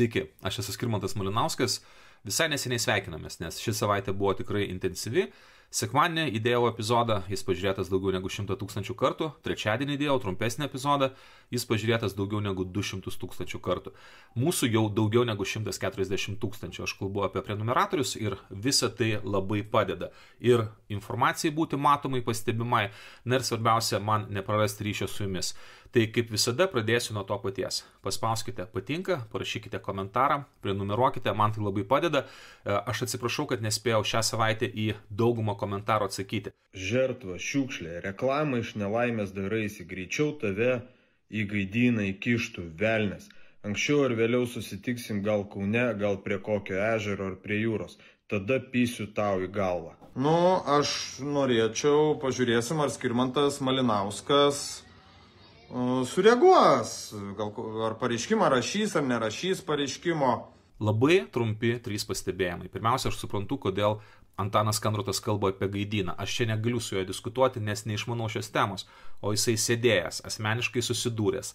Sveiki, aš esu Skirmantas Malinauskas. Visai neseniai sveikinamės, nes ši savaitė buvo tikrai intensyvi. Sekmadienį įdėjau epizodą, jis pažiūrėtas daugiau negu 100 tūkstančių kartų. Trečiadienį įdėjau trumpesnį epizodą, jis pažiūrėtas daugiau negu 200 tūkstančių kartų. Mūsų jau daugiau negu 140 tūkstančių. Aš kalbu apie prenumeratorius ir visa tai labai padeda. Ir informacijai būti matomai, pastebimai. Na ir svarbiausia, man neprarasti ryšio su jumis. Tai kaip visada pradėsiu nuo to paties. Paspauskite patinka, parašykite komentarą, prenumeruokite, man tai labai padeda. E, aš atsiprašau, kad nespėjau šią savaitę į daugumą komentarų atsakyti. Žertva, šiukšlė, reklama iš nelaimės daraisi, greičiau tave į gaidyną įkištų velnes. Anksčiau ar vėliau susitiksim gal kaune, gal prie kokio ežero ar prie jūros. Tada pysiu tau į galvą. Nu, aš norėčiau, pažiūrėsim, ar Skirmantas Malinauskas sureaguos, gal ar pareiškimą rašys ar nerašys pareiškimo. Labai trumpi trys pastebėjimai. Pirmiausia, aš suprantu, kodėl Antanas Kandrotas kalba apie gaidyną. Aš čia negaliu su juo diskutuoti, nes neišmanau šios temos, o jisai sėdėjęs, asmeniškai susidūręs,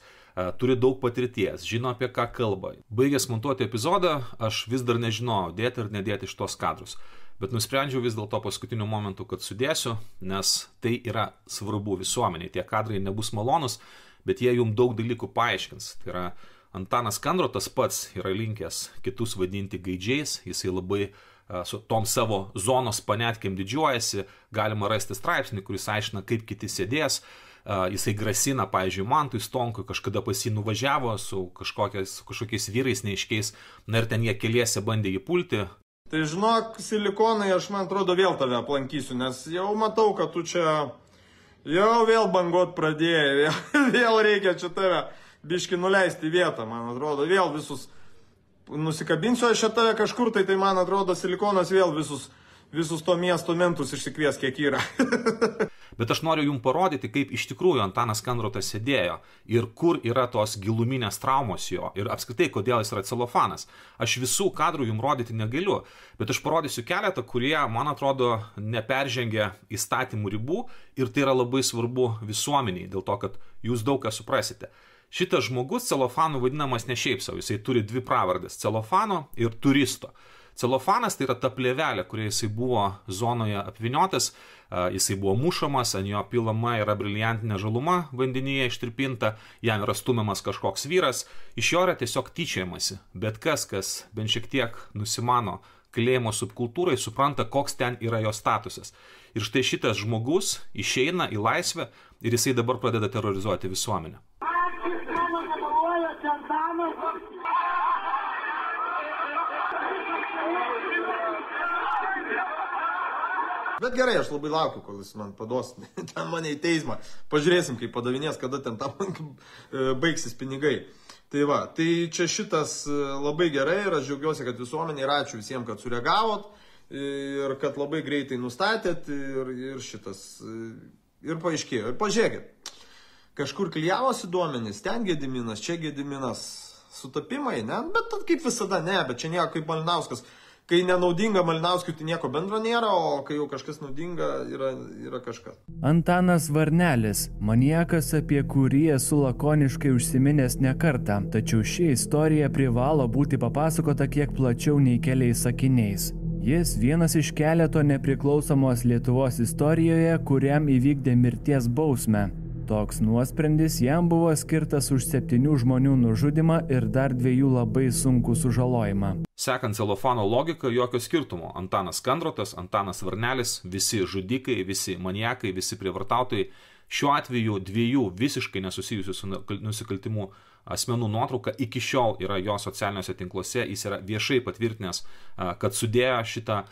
turi daug patirties, žino apie ką kalba. Baigęs montuoti epizodą, aš vis dar nežinojau, dėti ar nedėti iš tos kadrus. Bet nusprendžiau vis dėlto paskutiniu momentu, kad sudėsiu, nes tai yra svarbu visuomeniai. Tie kadrai nebus malonus, bet jie jums daug dalykų paaiškins. Tai yra Antanas Kandrotas pats yra linkęs kitus vadinti gaidžiais, jisai labai su tom savo zonos panetkėm didžiuojasi, galima rasti straipsnį, kuris aiškina, kaip kiti sėdės, jisai grasina, pavyzdžiui, Mantui Stonkui, kažkada pas jį nuvažiavo su kažkokiais, kažkokiais vyrais neiškiais, na ir ten jie keliese bandė jį pulti. Tai žinok, silikonai, aš man atrodo vėl tave aplankysiu, nes jau matau, kad tu čia Jau vėl bangot pradėjai, vėl reikia čia tave biški nuleisti vietą, man atrodo, vėl visus nusikabinsiu aš tave kažkur, tai tai man atrodo silikonas vėl visus, visus to miesto mentus išsikvies, kiek yra. Bet aš noriu jums parodyti, kaip iš tikrųjų Antanas Kandrotas sėdėjo ir kur yra tos giluminės traumos jo ir apskritai, kodėl jis yra celofanas. Aš visų kadrų jums rodyti negaliu, bet aš parodysiu keletą, kurie, man atrodo, neperžengia įstatymų ribų ir tai yra labai svarbu visuomeniai, dėl to, kad jūs daug ką suprasite. Šitas žmogus celofanu vadinamas ne šiaip savo, jisai turi dvi pravardės - celofano ir turisto. Celofanas tai yra ta plėvelė, kurioje jisai buvo zonoje apviniotas, jisai buvo mušamas, ant jo pilama yra briliantinė žaluma vandenyje ištirpinta, jam yra stumiamas kažkoks vyras, iš jo yra tiesiog tyčiamasi. Bet kas, kas bent šiek tiek nusimano kalėjimo subkultūrai, supranta, koks ten yra jo statusas. Ir štai šitas žmogus išeina į laisvę ir jisai dabar pradeda terrorizuoti visuomenę. Bet gerai, aš labai laukiu, kol jis man paduos ten mane į teismą. Pažiūrėsim, kaip padavinės, kada ten tam baigsis pinigai. Tai va, tai čia šitas e, labai gerai ir aš džiaugiuosi, kad visuomenė ir ačiū visiems, kad sureagavot ir kad labai greitai nustatėt ir, ir šitas e, ir paaiškėjo. Ir pažiūrėkit, kažkur klyjavosi duomenys, ten gediminas, čia gediminas, sutapimai, ne, bet kaip visada ne, bet čia nieko kaip Malinauskas kai nenaudinga Malinauskui, tai nieko bendro nėra, o kai jau kažkas naudinga, yra, yra kažkas. Antanas Varnelis, maniekas, apie kurį esu lakoniškai užsiminęs ne kartą, tačiau ši istorija privalo būti papasakota kiek plačiau nei keliais sakiniais. Jis vienas iš keleto nepriklausomos Lietuvos istorijoje, kuriam įvykdė mirties bausmę. Toks nuosprendis jam buvo skirtas už septynių žmonių nužudimą ir dar dviejų labai sunkų sužalojimą. Sekant celofano logiką, jokio skirtumo. Antanas Kandrotas, Antanas Varnelis, visi žudikai, visi maniakai, visi prievartautojai. Šiuo atveju dviejų visiškai nesusijusių su nusikaltimu asmenų nuotrauka iki šiol yra jo socialiniuose tinkluose, jis yra viešai patvirtinęs, kad sudėjo šitą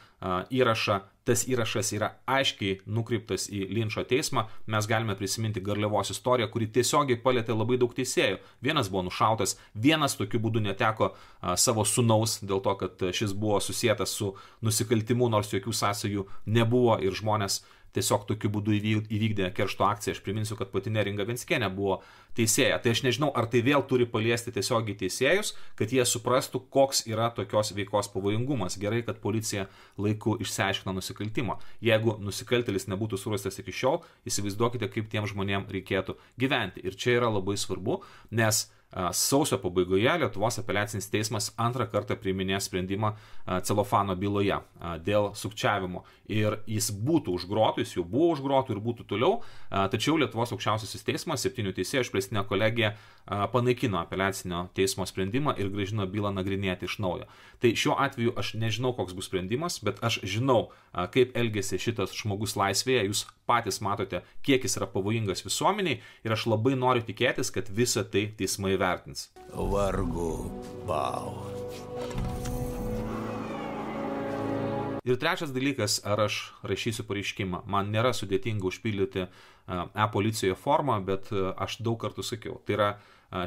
įrašą, tas įrašas yra aiškiai nukreiptas į linčio teismą, mes galime prisiminti Garliavos istoriją, kuri tiesiogiai palėtė labai daug teisėjų. Vienas buvo nušautas, vienas tokiu būdu neteko savo sunaus dėl to, kad šis buvo susijęs su nusikaltimu, nors jokių sąsajų nebuvo ir žmonės tiesiog tokiu būdu įvykdė keršto akciją. Aš priminsiu, kad pati Neringa Venskienė buvo teisėja. Tai aš nežinau, ar tai vėl turi paliesti tiesiogiai teisėjus, kad jie suprastų, koks yra tokios veikos pavojingumas. Gerai, kad policija laiku išsiaiškina nusikaltimą. Jeigu nusikaltelis nebūtų surastas iki šiol, įsivaizduokite, kaip tiem žmonėm reikėtų gyventi. Ir čia yra labai svarbu, nes Sausio pabaigoje Lietuvos apeliacinis teismas antrą kartą priiminės sprendimą celofano byloje dėl sukčiavimo. Ir jis būtų už grotų, jis jau buvo už grotų ir būtų toliau, tačiau Lietuvos aukščiausiasis teismas, septynių teisėjų išplėstinė kolegija, panaikino apeliacinio teismo sprendimą ir gražino bylą nagrinėti iš naujo. Tai šiuo atveju aš nežinau, koks bus sprendimas, bet aš žinau, kaip elgesi šitas žmogus laisvėje, jūs patys matote, kiek jis yra pavojingas visuomeniai ir aš labai noriu tikėtis, kad visa tai teismai vertins. Vargu bau. Ir trečias dalykas, ar aš rašysiu pareiškimą. Man nėra sudėtinga užpildyti e-policijoje formą, bet aš daug kartų sakiau. Tai yra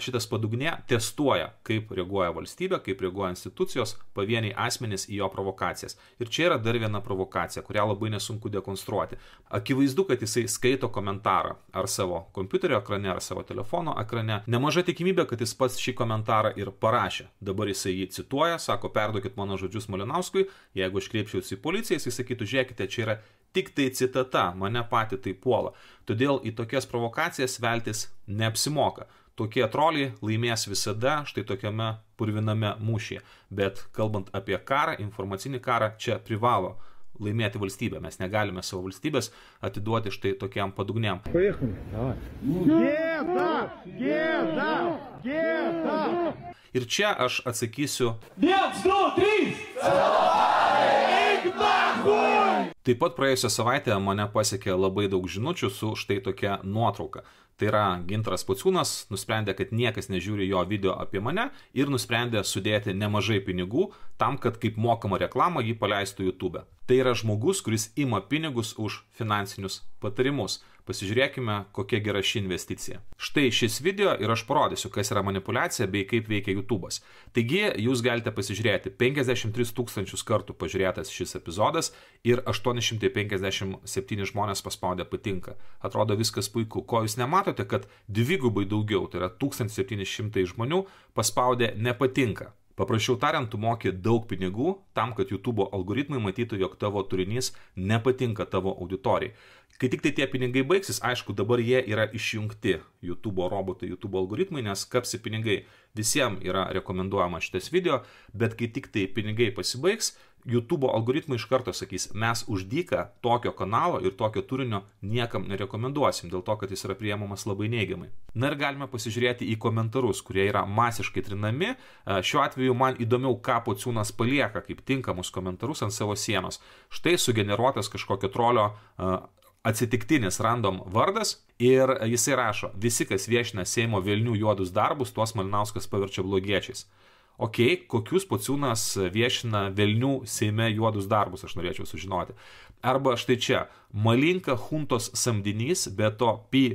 šitas padugnė testuoja, kaip reaguoja valstybė, kaip reaguoja institucijos, pavieniai asmenys į jo provokacijas. Ir čia yra dar viena provokacija, kurią labai nesunku dekonstruoti. Akivaizdu, kad jisai skaito komentarą ar savo kompiuterio ekrane, ar savo telefono ekrane. Nemaža tikimybė, kad jis pats šį komentarą ir parašė. Dabar jisai jį cituoja, sako, perduokit mano žodžius Malinauskui, jeigu aš kreipčiausi į policiją, jisai sakytų, žiūrėkite, čia yra tik tai citata, mane pati tai puola. Todėl į tokias provokacijas veltis neapsimoka tokie troliai laimės visada štai tokiame purviname mūšyje. Bet kalbant apie karą, informacinį karą, čia privalo laimėti valstybę. Mes negalime savo valstybės atiduoti štai tokiam padugniam. Gėda! Gėda! Gėda! Ir čia aš atsakysiu. 1, 2, 3! Taip pat praėjusią savaitę mane pasiekė labai daug žinučių su štai tokia nuotrauka. Tai yra Gintaras Pociūnas nusprendė, kad niekas nežiūri jo video apie mane ir nusprendė sudėti nemažai pinigų tam, kad kaip mokama reklama jį paleistų YouTube. Tai yra žmogus, kuris ima pinigus už finansinius patarimus. Pasižiūrėkime, kokia gera ši investicija. Štai šis video ir aš parodysiu, kas yra manipulacija bei kaip veikia YouTube'as. Taigi, jūs galite pasižiūrėti 53 tūkstančius kartų pažiūrėtas šis epizodas ir 857 žmonės paspaudė patinka. Atrodo viskas puiku. Ko jūs nematote, kad dvigubai daugiau, tai yra 1700 žmonių paspaudė nepatinka. Paprasčiau tariant, tu moki daug pinigų tam, kad YouTube algoritmai matytų, jog tavo turinys nepatinka tavo auditorijai. Kai tik tai tie pinigai baigsis, aišku, dabar jie yra išjungti YouTube robotai, YouTube algoritmai, nes kapsi pinigai visiems yra rekomenduojama šitas video, bet kai tik tai pinigai pasibaigs, YouTube algoritmai iš karto sakys, mes už dyką tokio kanalo ir tokio turinio niekam nerekomenduosim, dėl to, kad jis yra priemamas labai neigiamai. Na ir galime pasižiūrėti į komentarus, kurie yra masiškai trinami. Šiuo atveju man įdomiau, ką pociūnas palieka kaip tinkamus komentarus ant savo sienos. Štai sugeneruotas kažkokio trolio atsitiktinis random vardas ir jisai rašo, visi, kas viešina Seimo Vilnių juodus darbus, tuos Malinauskas paverčia blogiečiais ok, kokius pociūnas viešina Velnių Seime juodus darbus, aš norėčiau sužinoti. Arba štai čia, malinka huntos samdinys, bet to pi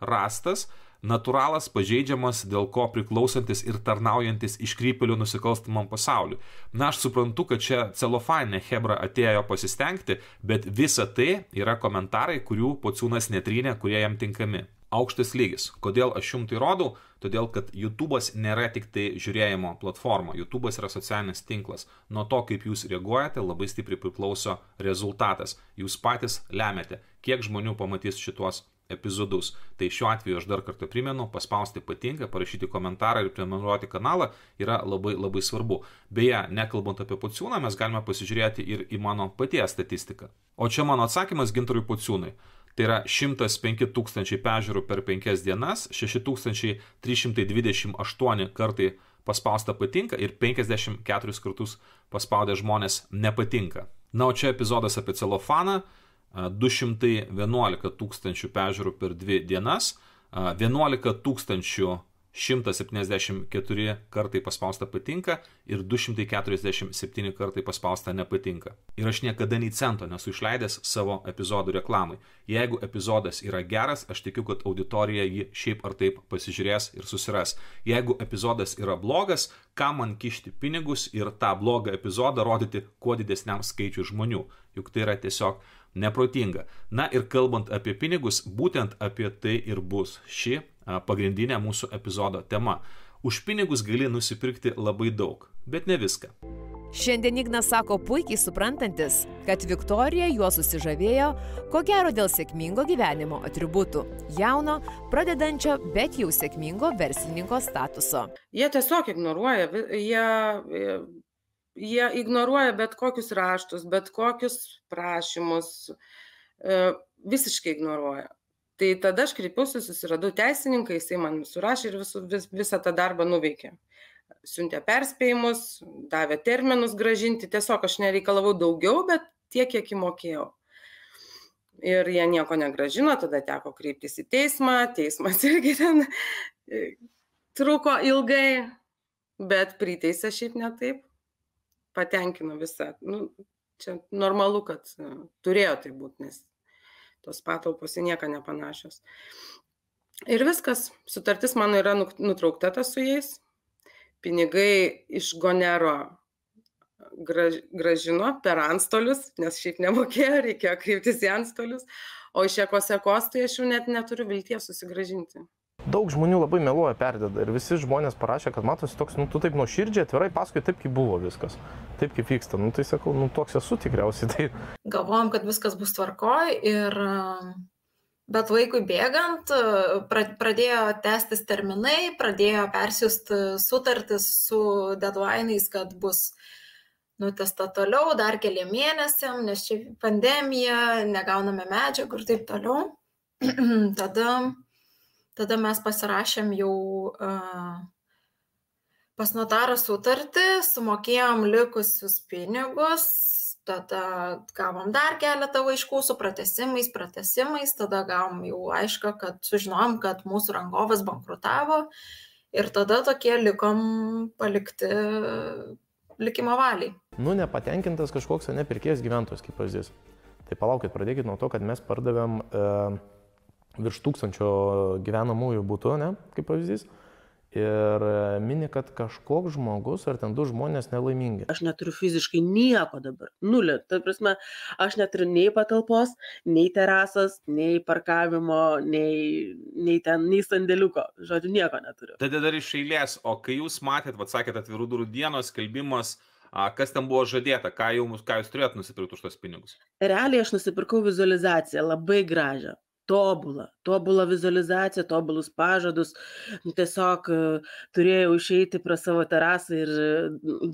rastas, natūralas pažeidžiamas, dėl ko priklausantis ir tarnaujantis iškrypelių nusikalstamam pasauliu. Na, aš suprantu, kad čia celofaninė Hebra atėjo pasistengti, bet visa tai yra komentarai, kurių pociūnas netrynė, kurie jam tinkami aukštas lygis. Kodėl aš jums tai rodau? Todėl, kad YouTube'as nėra tik tai žiūrėjimo platforma, YouTube'as yra socialinis tinklas. Nuo to, kaip jūs reaguojate, labai stipriai priklauso rezultatas. Jūs patys lemiate, kiek žmonių pamatys šitos epizodus. Tai šiuo atveju aš dar kartą primenu, paspausti patinka, parašyti komentarą ir prenumeruoti kanalą yra labai labai svarbu. Beje, nekalbant apie pociūną, mes galime pasižiūrėti ir į mano paties statistiką. O čia mano atsakymas gintarui pociūnui. Tai yra 105 tūkstančiai pežiūrų per 5 dienas, 6328 kartai paspausta patinka ir 54 kartus paspaudę žmonės nepatinka. Na, o čia epizodas apie celofaną, 211 tūkstančių pežiūrų per 2 dienas, 11 tūkstančių 174 kartai paspausta patinka ir 247 kartai paspausta nepatinka. Ir aš niekada nei cento nesu išleidęs savo epizodų reklamai. Jeigu epizodas yra geras, aš tikiu, kad auditorija jį šiaip ar taip pasižiūrės ir susiras. Jeigu epizodas yra blogas, kam man kišti pinigus ir tą blogą epizodą rodyti kuo didesniam skaičiui žmonių. Juk tai yra tiesiog neprotinga. Na ir kalbant apie pinigus, būtent apie tai ir bus ši pagrindinė mūsų epizodo tema. Už pinigus gali nusipirkti labai daug, bet ne viską. Šiandien Ignas sako puikiai suprantantis, kad Viktorija juo susižavėjo, ko gero dėl sėkmingo gyvenimo atributų - jauno, pradedančio, bet jau sėkmingo verslininko statuso. Jie tiesiog ignoruoja, jie, jie ignoruoja bet kokius raštus, bet kokius prašymus, e, visiškai ignoruoja. Tai tada aš kreipiausi, susiradau teisininką, jisai man surašė ir visu, vis, visą tą darbą nuveikė siuntė perspėjimus, davė terminus gražinti, tiesiog aš nereikalavau daugiau, bet tiek, kiek įmokėjau. Ir jie nieko negražino, tada teko kreiptis į teismą, teismas irgi ten e, truko ilgai, bet priteisė šiaip ne taip, patenkino visą. Nu, čia normalu, kad e, turėjo tai būti, nes tos patalpos į nieką nepanašios. Ir viskas, sutartis mano yra nutraukta tas su jais, pinigai iš Gonero graž, gražino per antstolius, nes šiaip nemokėjo, reikėjo kreiptis į antstolius, o iš ekosekos tai aš jau net neturiu vilties susigražinti. Daug žmonių labai meluoja, perdeda ir visi žmonės parašė, kad matosi toks, nu tu taip nuoširdžiai atvirai paskui taip, kaip buvo viskas, taip kaip vyksta. Nu tai sakau, nu toks esu tikriausiai. Tai... Galvojom, kad viskas bus tvarkoj ir Bet laikui bėgant pradėjo tęstis terminai, pradėjo persiųsti sutartis su deadline'ais, kad bus nutesta toliau dar keliam mėnesiam, nes čia pandemija, negauname medžiagų ir taip toliau. tada, tada mes pasirašėm jau uh, pas notarą sutartį, sumokėjom likusius pinigus, tada gavom dar keletą laiškų su pratesimais, pratesimais, tada gavom jau aišku, kad sužinojom, kad mūsų rangovas bankrutavo ir tada tokie likom palikti likimo valiai. Nu, nepatenkintas kažkoks nepirkėjas gyventojas, kaip pavyzdys. Tai palaukit, pradėkit nuo to, kad mes pardavėm e, virš tūkstančio gyvenamųjų būtų, ne, kaip pavyzdys ir e, mini, kad kažkoks žmogus ar ten du žmonės nelaimingi. Aš neturiu fiziškai nieko dabar. Nulį. Tai prasme, aš neturiu nei patalpos, nei terasos, nei parkavimo, nei, nei ten, nei sandėliuko. Žodžiu, nieko neturiu. Tada dar iš eilės, o kai jūs matėt, vad sakėt, atvirų durų dienos, skelbimas, kas ten buvo žadėta, ką, jau, ką jūs turėtumėte nusipirkti už tos pinigus? Realiai aš nusipirkau vizualizaciją, labai gražią tobulą tobulą vizualizaciją tobulus pažadus. Nu, tiesiog e, turėjau išeiti pro savo terasą ir e,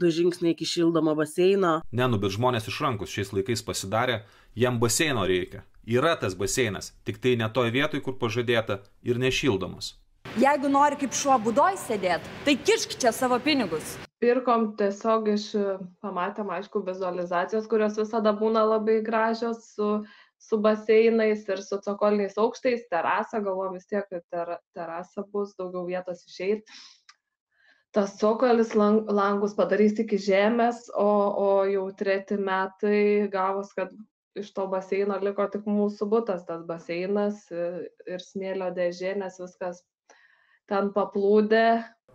du žingsniai iki šildomo baseino. Ne nu bet žmonės išrankūs šiais laikais pasidarė jam baseino reikia. Yra tas baseinas tik tai ne toj vietoj kur pažadėta ir nešildomas. Jeigu nori kaip šuo būdoj sėdėti, tai kišk čia savo pinigus. Pirkom tiesiog iš, pamatėm, aišku, vizualizacijos, kurios visada būna labai gražios, su su baseinais ir su cokoliniais aukštais, terasa, galvom vis tiek, kad ter, terasa bus daugiau vietos išeiti. Tas cokolis lang, langus padarys iki žemės, o, o jau treti metai gavos, kad iš to baseino liko tik mūsų būtas, tas baseinas ir smėlio dėžė, nes viskas ten paplūdė.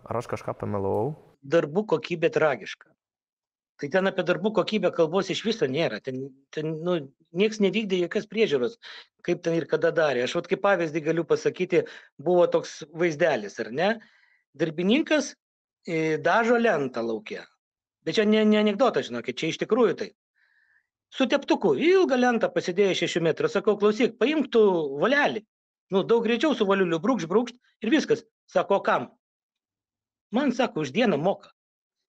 Ar aš kažką pamelavau? Darbų kokybė tragiška tai ten apie darbų kokybę kalbos iš viso nėra ten ten nu nieks nevykdė jokios priežiūros kaip ten ir kada darė. Aš vat kaip pavyzdį galiu pasakyti buvo toks vaizdelis ar ne? Darbininkas e, dažo lentą lauke. Bet čia ne ne anekdotas žinokit čia iš tikrųjų tai su teptuku ilgą lentą pasidėjo šešių metrų sakau klausyk paimk tu volelį nu daug greičiau su voliuliu brūkšt brūkšt ir viskas. Sako kam? Man sako už dieną moka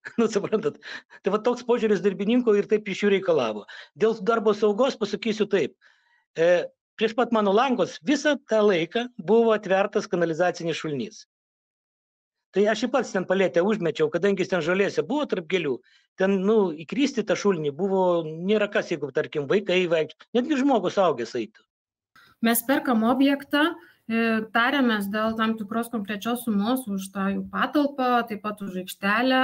nu suprantat. Tai va toks požiūris darbininkų ir taip iš jų reikalavo. Dėl darbo saugos pasakysiu taip. E, prieš pat mano langus visą tą laiką buvo atvertas kanalizacinis šulnys. Tai aš jį pats ten palėtę užmečiau kadangi jis ten žolėse buvo tarp gėlių ten nu įkristi tą šulinį buvo nėra kas jeigu tarkim vaikai vaikšto netgi žmogus suaugęs eitų. Mes perkam objektą e, tariamės dėl tam tikros konkrečios sumos už tą jų patalpą taip pat už aikštelę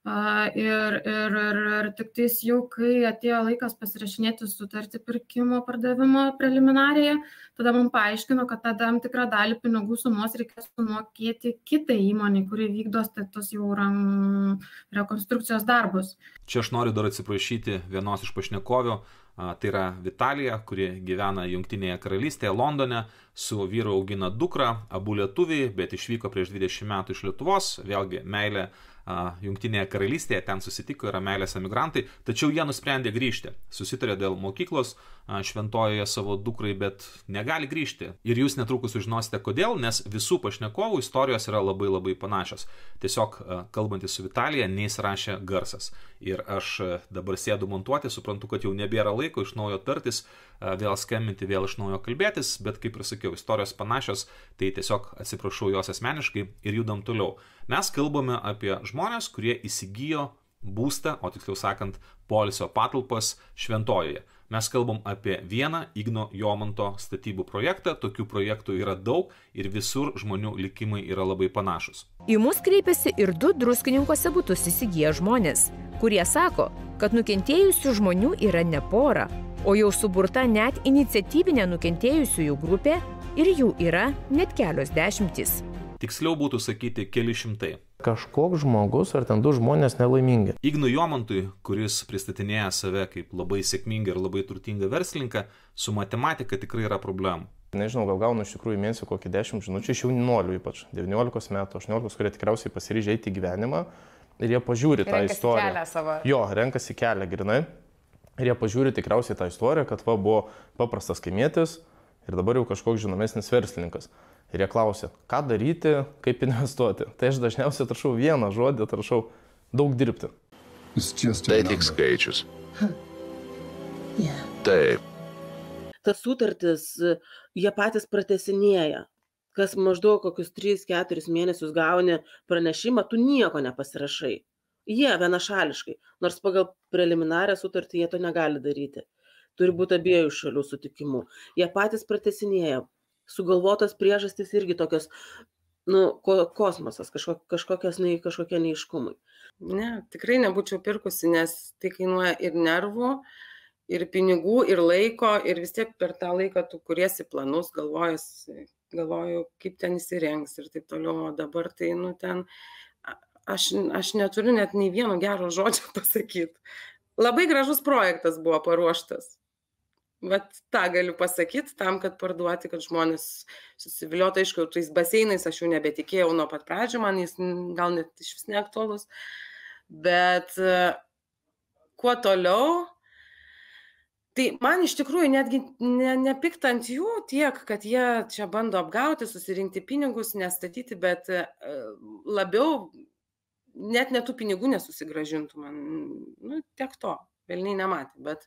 Ir, ir, ir, ir tik tais jau, kai atėjo laikas pasirašinėti sutartį pirkimo pardavimo preliminariją, tada mums paaiškino, kad tą tam tikrą dalį pinigų sumos reikės sumokėti kitai įmonė, kuri vykdo tos jau rekonstrukcijos darbus. Čia aš noriu dar atsiprašyti vienos iš pašnekovių, tai yra Vitalija, kuri gyvena Junktinėje karalystėje, Londone, su vyru augina dukrą, abu lietuviai, bet išvyko prieš 20 metų iš Lietuvos, vėlgi meilė Junktinėje karalystėje, ten susitiko, yra meilės emigrantai, tačiau jie nusprendė grįžti. Susitarė dėl mokyklos šventojoje savo dukrai, bet negali grįžti. Ir jūs netrukus sužinosite kodėl, nes visų pašnekovų istorijos yra labai labai panašios. Tiesiog kalbantys su Vitalija neįsirašė garsas. Ir aš dabar sėdu montuoti, suprantu, kad jau nebėra laiko iš naujo tartis, vėl skambinti, vėl iš naujo kalbėtis, bet kaip ir sakiau, istorijos panašios, tai tiesiog atsiprašau jos asmeniškai ir judam toliau. Mes kalbame apie žmonės, kurie įsigijo būstą, o tiksliau sakant, polisio patalpas šventojoje. Mes kalbam apie vieną Igno Jomanto statybų projektą, tokių projektų yra daug ir visur žmonių likimai yra labai panašus. Į mus kreipiasi ir du druskininkose būtus įsigiję žmonės, kurie sako, kad nukentėjusių žmonių yra ne pora, o jau suburta net iniciatyvinė nukentėjusiųjų grupė ir jų yra net kelios dešimtys. Tiksliau būtų sakyti keli šimtai. Kažkoks žmogus ar ten du žmonės nelaimingi. Ignu Jomantui, kuris pristatinėja save kaip labai sėkmingą ir labai turtingą verslininką, su matematika tikrai yra problemų. Nežinau, gal gaunu iš tikrųjų mėnesį kokį 10 žinučių iš jaunuolių, ypač 19 metų, 18, kurie tikriausiai pasiryžę eiti į gyvenimą ir jie pažiūri tą Renkasi istoriją. kelią savo. Jo, renkasi kelią grinai. Ir jie pažiūri tikriausiai tą istoriją, kad va buvo paprastas kaimėtis ir dabar jau kažkoks žinomesnis verslininkas. Ir jie klausia, ką daryti, kaip investuoti. Tai aš dažniausiai atrašau vieną žodį, atrašau daug dirbti. Tai tik skaičius. Taip. Tas sutartis jie patys pratesinėja. Kas maždaug kokius 3-4 mėnesius gauni pranešimą, tu nieko nepasirašai. Jie vienašališkai, nors pagal preliminarią sutartį jie to negali daryti. Turi būti abiejų šalių sutikimų. Jie patys pratesinėja. Sugalvotos priežastys irgi tokios, nu, ko, kosmosas, kažko, kažkokios, ne, kažkokie neiškumai. Ne, tikrai nebūčiau pirkusi, nes tai kainuoja ir nervų, ir pinigų, ir laiko, ir vis tiek per tą laiką tu kuriesi planus, galvojas, galvoju, kaip ten įsirengs ir taip toliau, o dabar tai, nu, ten, aš, aš neturiu net nei vieno gero žodžio pasakyti. Labai gražus projektas buvo paruoštas. Vat tą galiu pasakyti, tam, kad parduoti, kad žmonės susiviliotų, aišku, tais baseinais aš jau nebetikėjau nuo pat pradžių, man jis gal net iš vis neaktualus. Bet kuo toliau, tai man iš tikrųjų netgi ne, nepiktant jų tiek, kad jie čia bando apgauti, susirinkti pinigus, nestatyti, bet labiau net netų pinigų nesusigražintų man. Nu, tiek to, velniai nematė. Bet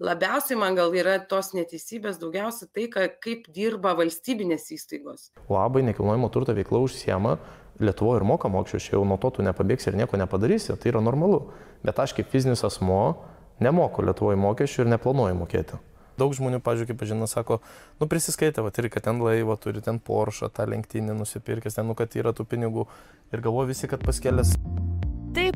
labiausiai man gal yra tos neteisybės, daugiausia tai, ka, kaip dirba valstybinės įstaigos. Labai nekilnojamo turto veikla užsiema, Lietuvoje ir moka mokesčius, jau nuo to tu nepabėgsi ir nieko nepadarysi, tai yra normalu. Bet aš kaip fizinis asmo nemoku Lietuvoje mokesčių ir neplanuoju mokėti. Daug žmonių, pažiūrėjau, kaip žinai, sako, nu prisiskaitė, va, ir kad ten laivą turi, ten Porsche, tą lenktynį nusipirkęs, ten, nu, kad yra tų pinigų. Ir galvoju visi, kad paskelės.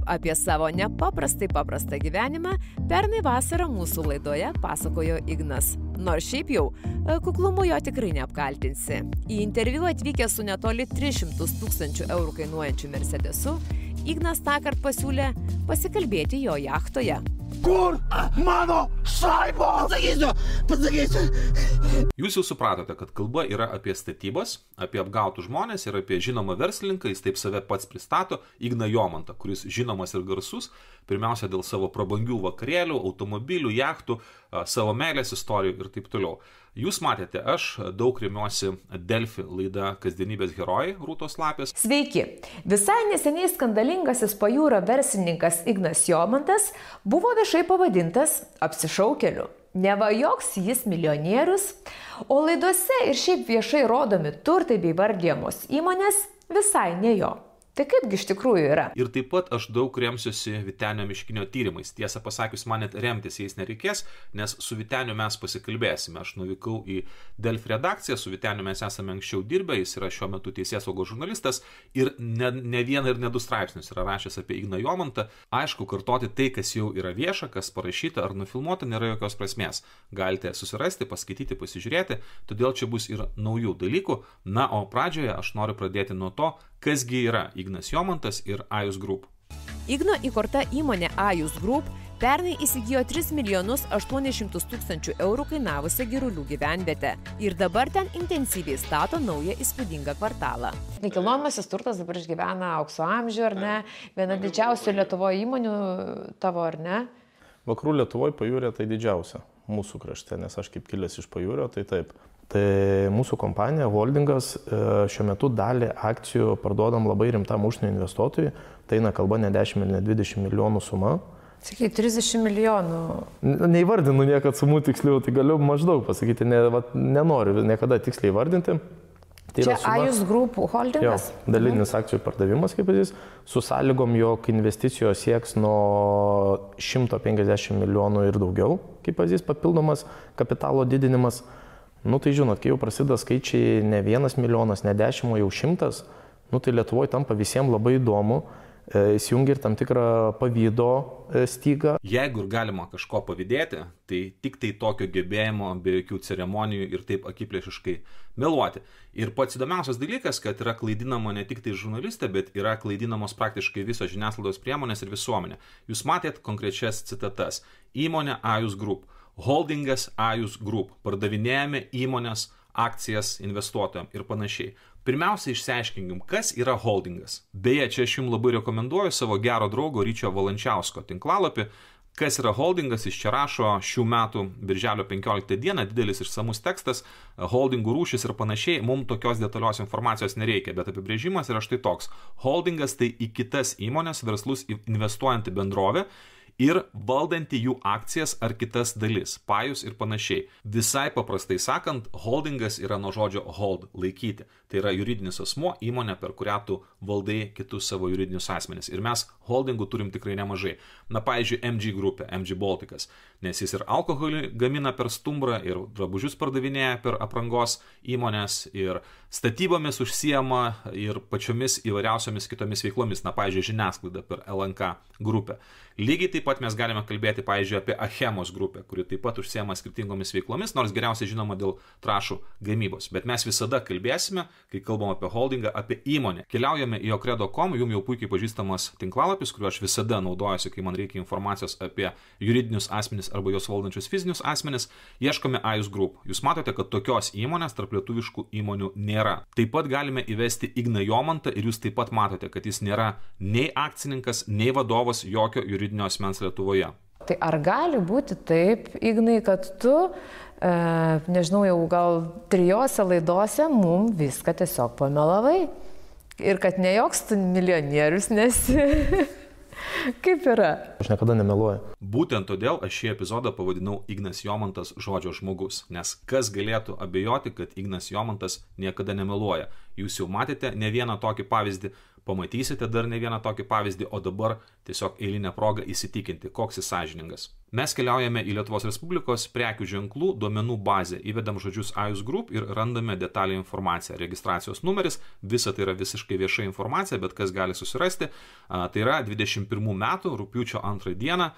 Apie savo nepaprastai paprastą gyvenimą pernai vasarą mūsų laidoje pasakojo Ignas. Nors šiaip jau, kuklumu jo tikrai neapkaltinsi. Į interviu atvykęs su netoli 300 tūkstančių eurų kainuojančiu Mercedesu, Ignas tąkart pasiūlė pasikalbėti jo jachtoje. Kur mano šaibos? Pasakysiu, pasakysiu. Jūs jau supratote, kad kalba yra apie statybas, apie apgautų žmonės ir apie žinomą verslininką, jis taip save pats pristato, Igna Jomantą, kuris žinomas ir garsus, pirmiausia dėl savo prabangių vakarėlių, automobilių, jachtų, savo meilės istorijų ir taip toliau. Jūs matėte, aš daug remiuosi Delfi laida Kasdienybės herojai Rūtos Lapės. Sveiki! Visai neseniai skandalingasis pajūro verslininkas Ignas Jomantas buvo viešai pavadintas apsišaukeliu. Neva joks jis milijonierius, o laidose ir šiaip viešai rodomi turtai bei vardyjamos įmonės visai ne jo. Tai kaipgi iš tikrųjų yra? Ir taip pat aš daug remsiuosi Vitenio miškinio tyrimais. Tiesą pasakius, man net remtis jais nereikės, nes su Viteniu mes pasikalbėsime. Aš nuvykau į Delfi redakciją, su Viteniu mes esame anksčiau dirbę, jis yra šiuo metu teisės saugos žurnalistas ir ne, ne vieną ir ne du straipsnius yra rašęs apie Igną Jomantą. Aišku, kartoti tai, kas jau yra vieša, kas parašyta ar nufilmuota, nėra jokios prasmės. Galite susirasti, paskaityti, pasižiūrėti, todėl čia bus ir naujų dalykų. Na, o pradžioje aš noriu pradėti nuo to, kasgi yra Ignas Jomantas ir Ajus Group. Igno įkurta įmonė Ajus Group pernai įsigijo 3 milijonus 800 tūkstančių eurų kainavusią girulių gyvenvietę ir dabar ten intensyviai stato naują įspūdingą kvartalą. Nekilnojamasis turtas dabar išgyvena aukso amžių, ar ne? Viena didžiausių Lietuvoje įmonių tavo, ar ne? Vakarų Lietuvoje pajūrė tai didžiausia mūsų krašte, nes aš kaip kilęs iš pajūrio, tai taip. Tai mūsų kompanija Holdingas e, šiuo metu dalį akcijų parduodam labai rimtam užsienio investuotojui, tai eina kalba ne 10 ir ne 20 milijonų suma. Sakai, 30 milijonų. Neįvardinu niekad sumų tiksliau, tai galiu maždaug pasakyti, ne, va, nenoriu niekada tiksliai įvardinti. Tai Čia suma, Ajus Group holdingas? Jo, dalinis mhm. akcijų pardavimas, kaip pavyzdys, su sąlygom, jog investicijos sieks nuo 150 milijonų ir daugiau, kaip pavyzdys, papildomas kapitalo didinimas. Nu tai žinot, kai jau prasideda skaičiai ne vienas milijonas, ne dešimt, o jau šimtas, nu tai Lietuvoje tampa visiems labai įdomu, e, įsijungia ir tam tikrą pavydo e, stygą. Jeigu ir galima kažko pavydėti, tai tik tai tokio gebėjimo, be jokių ceremonijų ir taip akiplėšiškai meluoti. Ir pats įdomiausias dalykas, kad yra klaidinama ne tik tai žurnalistė, bet yra klaidinamos praktiškai visos žiniasklaidos priemonės ir visuomenė. Jūs matėt konkrečias citatas. Įmonė Ajus Group holdingas Ajus Group, pardavinėjame įmonės akcijas investuotojams ir panašiai. Pirmiausia, išsiaiškinkim, kas yra holdingas. Beje, čia aš jums labai rekomenduoju savo gero draugo Ryčio Valančiausko tinklalapį. Kas yra holdingas, iš čia rašo šių metų birželio 15 dieną, didelis išsamus tekstas, holdingų rūšis ir panašiai, mums tokios detalios informacijos nereikia, bet apibrėžimas yra štai toks. Holdingas tai į kitas įmonės verslus investuojanti bendrovė, ir valdanti jų akcijas ar kitas dalis, pajus ir panašiai. Visai paprastai sakant, holdingas yra nuo žodžio hold - laikyti. Tai yra juridinis asmo, įmonė, per kurią tu valdai kitus savo juridinius asmenis. Ir mes holdingų turim tikrai nemažai. Na, pavyzdžiui, MG grupė, MG Baltikas, nes jis ir alkoholį gamina per stumbrą, ir drabužius pardavinėja per aprangos įmonės, ir statybomis užsiema, ir pačiomis įvairiausiomis kitomis veiklomis, na, pavyzdžiui, žiniasklaida per LNK grupę. Lygiai taip pat mes galime kalbėti, pavyzdžiui, apie Achemos grupę, kuri taip pat užsiema skirtingomis veiklomis, nors geriausiai žinoma dėl trašų gamybos. Bet mes visada kalbėsime, kai kalbam apie holdingą, apie įmonę. Keliaujame į okredo.com, jums jau puikiai pažįstamas tinklalapis, kuriuo aš visada naudojuosi, kai man reikia informacijos apie juridinius asmenis arba juos valdančius fizinius asmenis. Ieškome AIS Group. Jūs matote, kad tokios įmonės tarp lietuviškų įmonių nėra. Taip pat galime įvesti Igną Jomantą ir jūs taip pat matote, kad jis nėra nei akcininkas, nei vadovas jokio juridinio juridinio asmens Lietuvoje. Tai ar gali būti taip, Ignai, kad tu, e, nežinau, jau gal trijose laidose mum viską tiesiog pamelavai ir kad ne joks tu milijonierius nesi? Kaip yra? Aš niekada nemeluoju. Būtent todėl aš šį epizodą pavadinau Ignas Jomantas žodžio žmogus, nes kas galėtų abejoti, kad Ignas Jomantas niekada nemeluoja. Jūs jau matėte ne vieną tokį pavyzdį, pamatysite dar ne vieną tokį pavyzdį, o dabar tiesiog eilinę progą įsitikinti, koks jis sąžiningas. Mes keliaujame į Lietuvos Respublikos prekių ženklų duomenų bazę, įvedam žodžius AIS Group ir randame detalę informaciją. Registracijos numeris, visa tai yra visiškai vieša informacija, bet kas gali susirasti. Tai yra 21 metų, rūpiučio 2 dieną,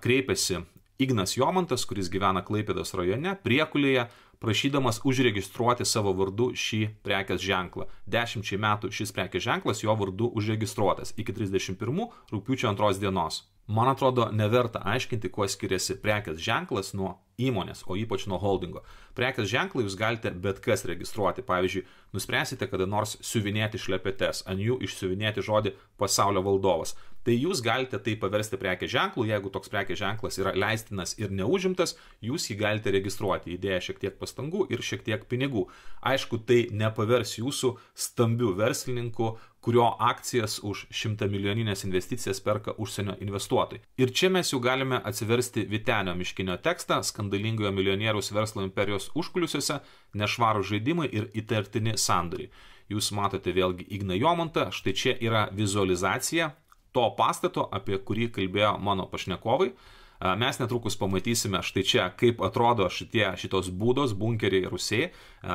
kreipėsi Ignas Jomantas, kuris gyvena Klaipėdos rajone, priekulėje, prašydamas užregistruoti savo vardu šį prekės ženklą. Dešimčiai metų šis prekės ženklas jo vardu užregistruotas iki 31 rūpiučio 2 dienos. Man atrodo, neverta aiškinti, kuo skiriasi prekės ženklas nuo įmonės, o ypač nuo holdingo. Prekės ženklą jūs galite bet kas registruoti. Pavyzdžiui, nuspręsite kada nors siuvinėti šlepetes, ant jų išsiuvinėti žodį pasaulio valdovas tai jūs galite tai paversti prekės ženklu, jeigu toks prekės ženklas yra leistinas ir neužimtas, jūs jį galite registruoti, įdėję šiek tiek pastangų ir šiek tiek pinigų. Aišku, tai nepavers jūsų stambių verslininkų, kurio akcijas už šimta milijoninės investicijas perka užsienio investuotojai. Ir čia mes jau galime atsiversti Vitenio miškinio tekstą skandalingojo milijonieriaus verslo imperijos užkulisiuose, nešvarų žaidimai ir įtartini sandoriai. Jūs matote vėlgi Igną Jomantą, štai čia yra vizualizacija to pastato, apie kurį kalbėjo mano pašnekovai. Mes netrukus pamatysime štai čia, kaip atrodo šitie, šitos būdos, bunkeriai rusiai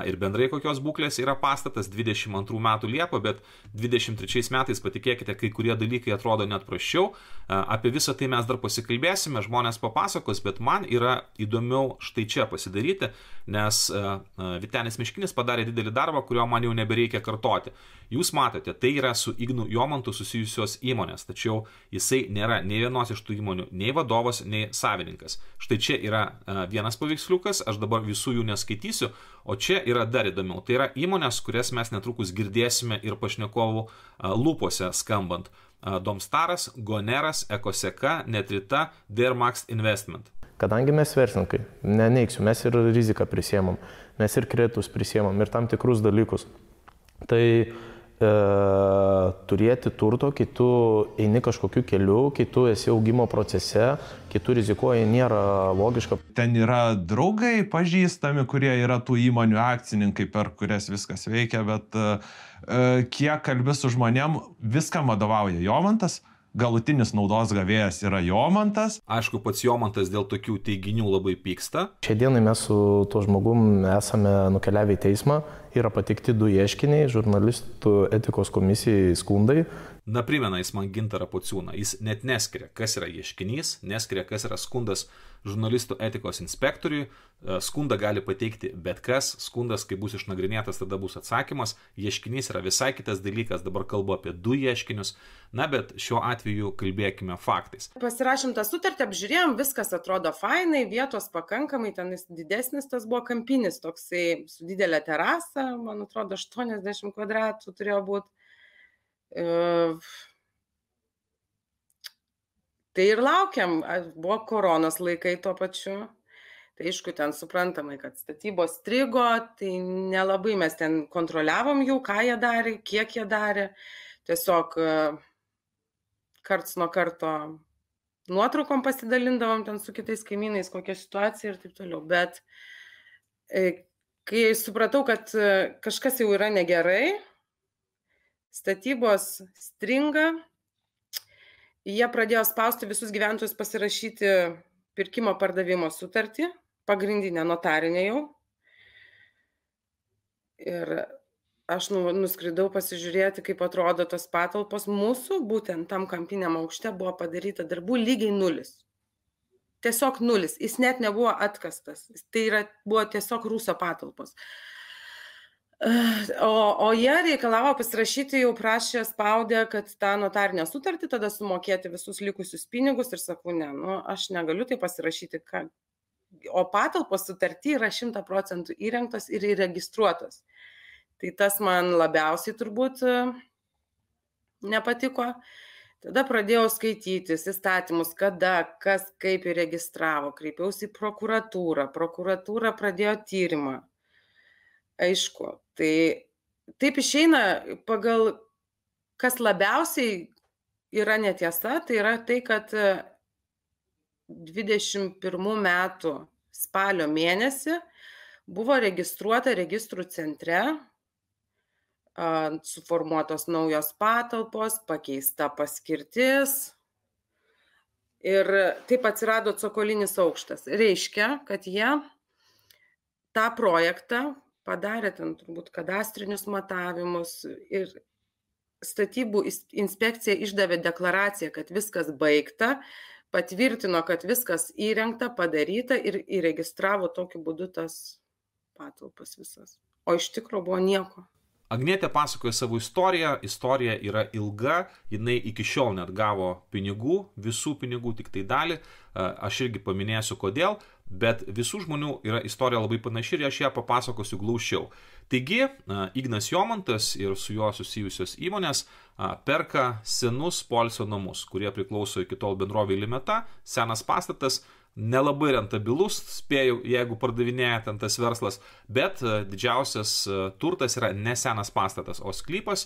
ir bendrai kokios būklės yra pastatas 22 metų Liepa, bet 23 metais, patikėkite, kai kurie dalykai atrodo net prašiau. Apie visą tai mes dar pasikalbėsime, žmonės papasakos, bet man yra įdomiau štai čia pasidaryti, nes Vitenis Miškinis padarė didelį darbą, kurio man jau nebereikia kartoti. Jūs matote, tai yra su Ignu Jomantu susijusios įmonės, tačiau jisai nėra nei vienos iš tų įmonių, nei vadovas, nei savininkas. Štai čia yra vienas paveiksliukas, aš dabar visų jų neskaitysiu, o čia yra dar įdomiau. Tai yra įmonės, kurias mes netrukus girdėsime ir pašnekovų lūpose skambant. Domstaras, Goneras, Ekoseka, Netrita, Dermax Investment. Kadangi mes verslininkai, neneiksiu, mes ir riziką prisėmam, mes ir kreditus prisėmam ir tam tikrus dalykus. Tai e, turėti turto, kai tu eini kažkokiu keliu, kai tu esi augimo procese, kai tu rizikuoji, nėra logiška. Ten yra draugai, pažįstami, kurie yra tų įmonių akcininkai, per kurias viskas veikia, bet e, kiek kalbi su žmonėm, viskam vadovauja Jomantas galutinis naudos gavėjas yra Jomantas. Aišku, pats Jomantas dėl tokių teiginių labai pyksta. Šiandienai mes su tuo žmogum esame nukeliavę į teismą, yra patikti du ieškiniai, žurnalistų etikos komisijai skundai. Na, primena jis man gintarą pociūną. Jis net neskiria, kas yra ieškinys, neskiria, kas yra skundas žurnalistų etikos inspektoriui. E, skundą gali pateikti bet kas, skundas, kai bus išnagrinėtas, tada bus atsakymas. Ieškinys yra visai kitas dalykas, dabar kalbu apie du ieškinius, na bet šiuo atveju kalbėkime faktais. Pasirašym tą sutartį, apžiūrėjom, viskas atrodo fainai, vietos pakankamai, ten jis didesnis, tas buvo kampinis, toksai su didelė terasa, man atrodo, 80 kvadratų turėjo būti. Tai ir laukiam, buvo koronos laikai tuo pačiu. Tai aišku, ten suprantamai, kad statybos strigo, tai nelabai mes ten kontroliavom jų, ką jie darė, kiek jie darė. Tiesiog karts nuo karto nuotraukom pasidalindavom ten su kitais kaimynais, kokia situacija ir taip toliau. Bet kai supratau, kad kažkas jau yra negerai, statybos stringa, jie pradėjo spausti visus gyventojus pasirašyti pirkimo pardavimo sutartį, pagrindinę notarinę jau. Ir aš nu, nuskridau pasižiūrėti, kaip atrodo tos patalpos. Mūsų, būtent tam kampiniam aukšte, buvo padaryta darbų lygiai nulis. Tiesiog nulis. Jis net nebuvo atkastas. Tai yra, buvo tiesiog rūsio patalpos. O, o jie reikalavo pasirašyti, jau prašė, spaudė, kad tą notarinę sutartį tada sumokėti visus likusius pinigus ir sakau, ne, nu, aš negaliu tai pasirašyti. Ką. O patalpos sutartį yra 100 procentų įrengtos ir įregistruotos. Tai tas man labiausiai turbūt e, nepatiko. Tada pradėjau skaitytis įstatymus, kada, kas, kaip įregistravo. Kreipiausi į prokuratūrą. Prokuratūra pradėjo tyrimą aišku. Tai taip išeina pagal, kas labiausiai yra netiesa, tai yra tai, kad 21 metų spalio mėnesį buvo registruota registrų centre, suformuotos naujos patalpos, pakeista paskirtis. Ir taip atsirado cokolinis aukštas. Reiškia, kad jie tą projektą padarė ten turbūt kadastrinius matavimus ir statybų inspekcija išdavė deklaraciją, kad viskas baigta, patvirtino, kad viskas įrengta, padaryta ir įregistravo tokiu būdu tas patalpas visas. O iš tikrųjų buvo nieko. Agnėtė pasakoja savo istoriją, istorija yra ilga, jinai iki šiol net gavo pinigų, visų pinigų tik tai dalį, aš irgi paminėsiu kodėl, bet visų žmonių yra istorija labai panaši ir aš ją papasakosiu glaušiau. Taigi, Ignas Jomantas ir su juo susijusios įmonės perka senus polsio namus, kurie priklauso iki tol bendrovė Limeta, senas pastatas, nelabai rentabilus, spėjau, jeigu pardavinėja ten tas verslas, bet didžiausias turtas yra nesenas pastatas, o sklypas,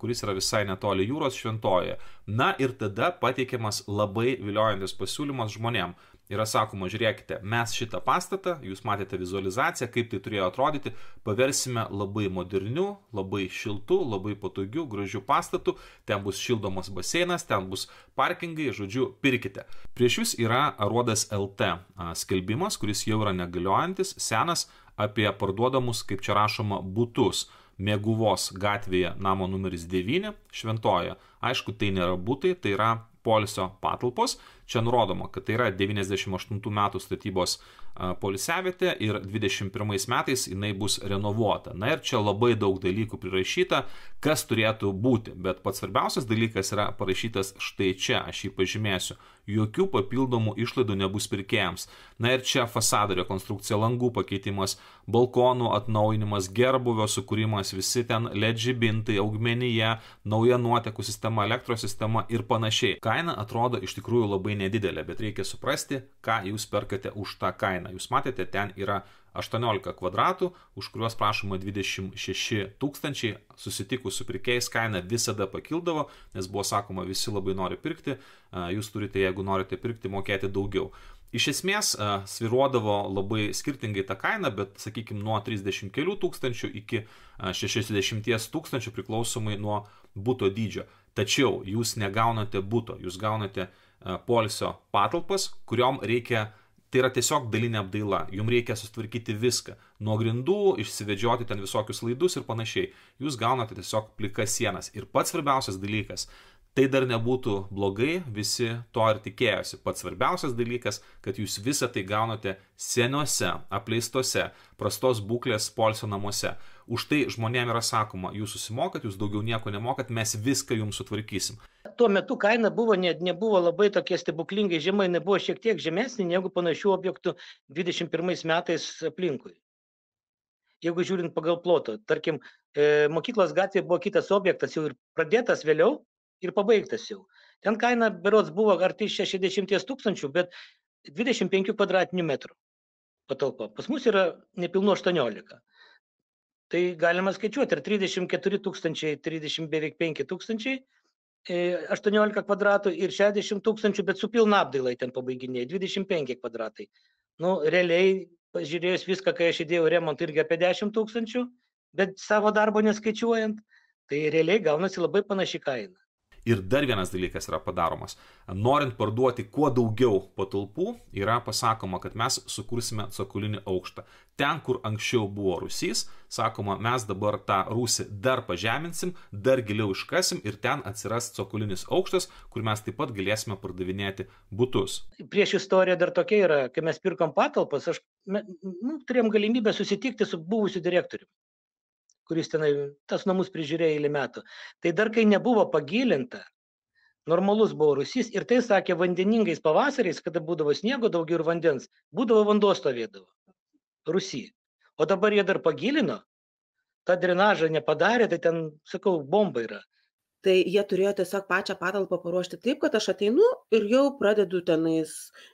kuris yra visai netoli jūros šventoje. Na ir tada pateikiamas labai viliojantis pasiūlymas žmonėm. Yra sakoma, žiūrėkite, mes šitą pastatą, jūs matėte vizualizaciją, kaip tai turėjo atrodyti, paversime labai moderniu, labai šiltu, labai patogiu, gražiu pastatu, ten bus šildomas baseinas, ten bus parkingai, žodžiu, pirkite. Prieš jūs yra Aruodas LT skelbimas, kuris jau yra negaliojantis, senas, apie parduodamus, kaip čia rašoma, būtus. Mėguvos gatvėje namo numeris 9 Šventoje. Aišku, tai nėra būtai, tai yra polisio patalpos. Čia nurodoma, kad tai yra 98 metų statybos polisiavietė ir 21 metais jinai bus renovuota. Na ir čia labai daug dalykų prirašyta, kas turėtų būti, bet pats svarbiausias dalykas yra parašytas štai čia, aš jį pažymėsiu jokių papildomų išlaidų nebus pirkėjams. Na ir čia fasado rekonstrukcija, langų pakeitimas, balkonų atnaujinimas, gerbuvio sukūrimas, visi ten led žibintai, augmenyje, nauja nuotekų sistema, elektros sistema ir panašiai. Kaina atrodo iš tikrųjų labai nedidelė, bet reikia suprasti, ką jūs perkate už tą kainą. Jūs matėte, ten yra 18 kvadratų, už kuriuos prašoma 26 tūkstančiai, susitikus su pirkėjais kaina visada pakildavo, nes buvo sakoma, visi labai nori pirkti, jūs turite, jeigu norite pirkti, mokėti daugiau. Iš esmės sviruodavo labai skirtingai ta kaina, bet sakykime nuo 30 kelių tūkstančių iki 60 tūkstančių priklausomai nuo būto dydžio. Tačiau jūs negaunate būto, jūs gaunate polisio patalpas, kuriuom reikia Tai yra tiesiog dalinė apdaila. Jums reikia sustvarkyti viską. Nuo grindų, išsivedžioti ten visokius laidus ir panašiai. Jūs gaunate tiesiog plikas sienas. Ir pats svarbiausias dalykas tai dar nebūtų blogai, visi to ir tikėjosi. Pats svarbiausias dalykas, kad jūs visą tai gaunate senuose, apleistose, prastos būklės polsio namuose. Už tai žmonėms yra sakoma, jūs susimokat, jūs daugiau nieko nemokat, mes viską jums sutvarkysim. Tuo metu kaina buvo, ne, nebuvo labai tokia stebuklingai žema, jinai buvo šiek tiek žemesnė negu panašių objektų 21 metais aplinkui. Jeigu žiūrint pagal plotą, tarkim, e, mokyklos gatvėje buvo kitas objektas jau ir pradėtas vėliau, ir pabaigtas jau. Ten kaina berods buvo arti 60 tūkstančių, bet 25 kvadratinių metrų patalpa. Pas mus yra nepilnu 18. Tai galima skaičiuoti, ir 34 tūkstančiai, 30 beveik 5 tūkstančiai, 18 e, kvadratų ir 60 tūkstančių, bet su pilna apdailai ten pabaiginėjai, 25 kvadratai. Nu, realiai, pažiūrėjus viską, kai aš įdėjau remontą, irgi apie 10 tūkstančių, bet savo darbo neskaičiuojant, tai realiai gaunasi labai panaši kaina. Ir dar vienas dalykas yra padaromas. Norint parduoti kuo daugiau patalpų, yra pasakoma, kad mes sukursime cokolinį aukštą. Ten, kur anksčiau buvo rusys, sakoma, mes dabar tą rūsį dar pažeminsim, dar giliau iškasim ir ten atsiras cokolinis aukštas, kur mes taip pat galėsime pardavinėti būtus. Prieš istoriją dar tokia yra, kai mes pirkom patalpas, aš nu, turėjom galimybę susitikti su buvusiu direktoriumi kuris tenai tas namus prižiūrėjo eilę metų. Tai dar kai nebuvo pagilinta, normalus buvo rusys ir tai sakė vandeningais pavasariais, kada būdavo sniego daugiau ir vandens, būdavo vanduo stovėdavo. Rusy. O dabar jie dar pagilino, tą drenažą nepadarė, tai ten, sakau, bomba yra. Tai jie turėjo tiesiog pačią patalpą paruošti taip, kad aš ateinu ir jau pradedu tenais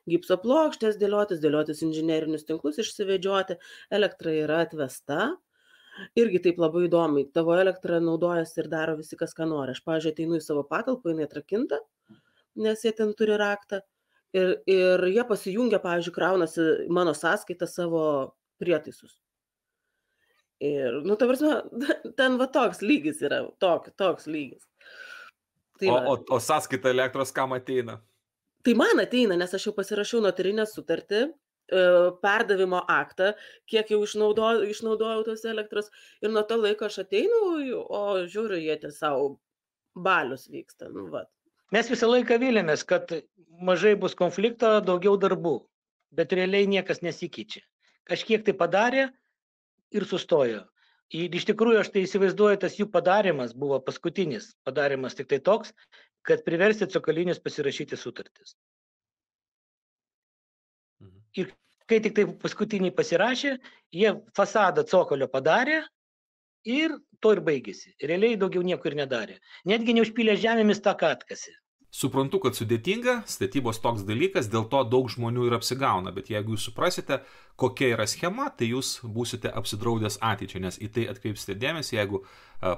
gipso plokštės dėliotis, dėliotis inžinerinius tinklus išsivedžioti, elektra yra atvesta, irgi taip labai įdomiai. Tavo elektra naudojasi ir daro visi kas ką nori. Aš pavyzdžiui ateinu į savo patalpą jinai atrakinta nes jie ten turi raktą. Ir ir jie pasijungia pavyzdžiui kraunasi mano sąskaita savo prietaisus. Ir nu ta prasme ten va toks lygis yra tok, toks lygis. Tai o, o, o sąskaita elektros kam ateina? Tai man ateina nes aš jau pasirašiau notarinę sutartį perdavimo aktą, kiek jau išnaudojau, išnaudojau tos elektros ir nuo to laiko aš ateinu, o žiūriu, jie savo balius vyksta. Nu, vat. Mes visą laiką vilėmės, kad mažai bus konflikto, daugiau darbų, bet realiai niekas nesikeičia. Kažkiek tai padarė ir sustojo. Ir iš tikrųjų aš tai įsivaizduoju, tas jų padarimas buvo paskutinis padarimas tik tai toks, kad priversti cokalinius pasirašyti sutartis. Ir kai tik tai paskutiniai pasirašė, jie fasadą cokolio padarė ir to ir baigėsi. Realiai daugiau nieko ir nedarė. Netgi neužpylė žemėmis tą atkasi. Suprantu, kad sudėtinga, statybos toks dalykas, dėl to daug žmonių ir apsigauna, bet jeigu jūs suprasite, kokia yra schema, tai jūs būsite apsidraudęs ateičiai, nes į tai atkreipsite dėmesį, jeigu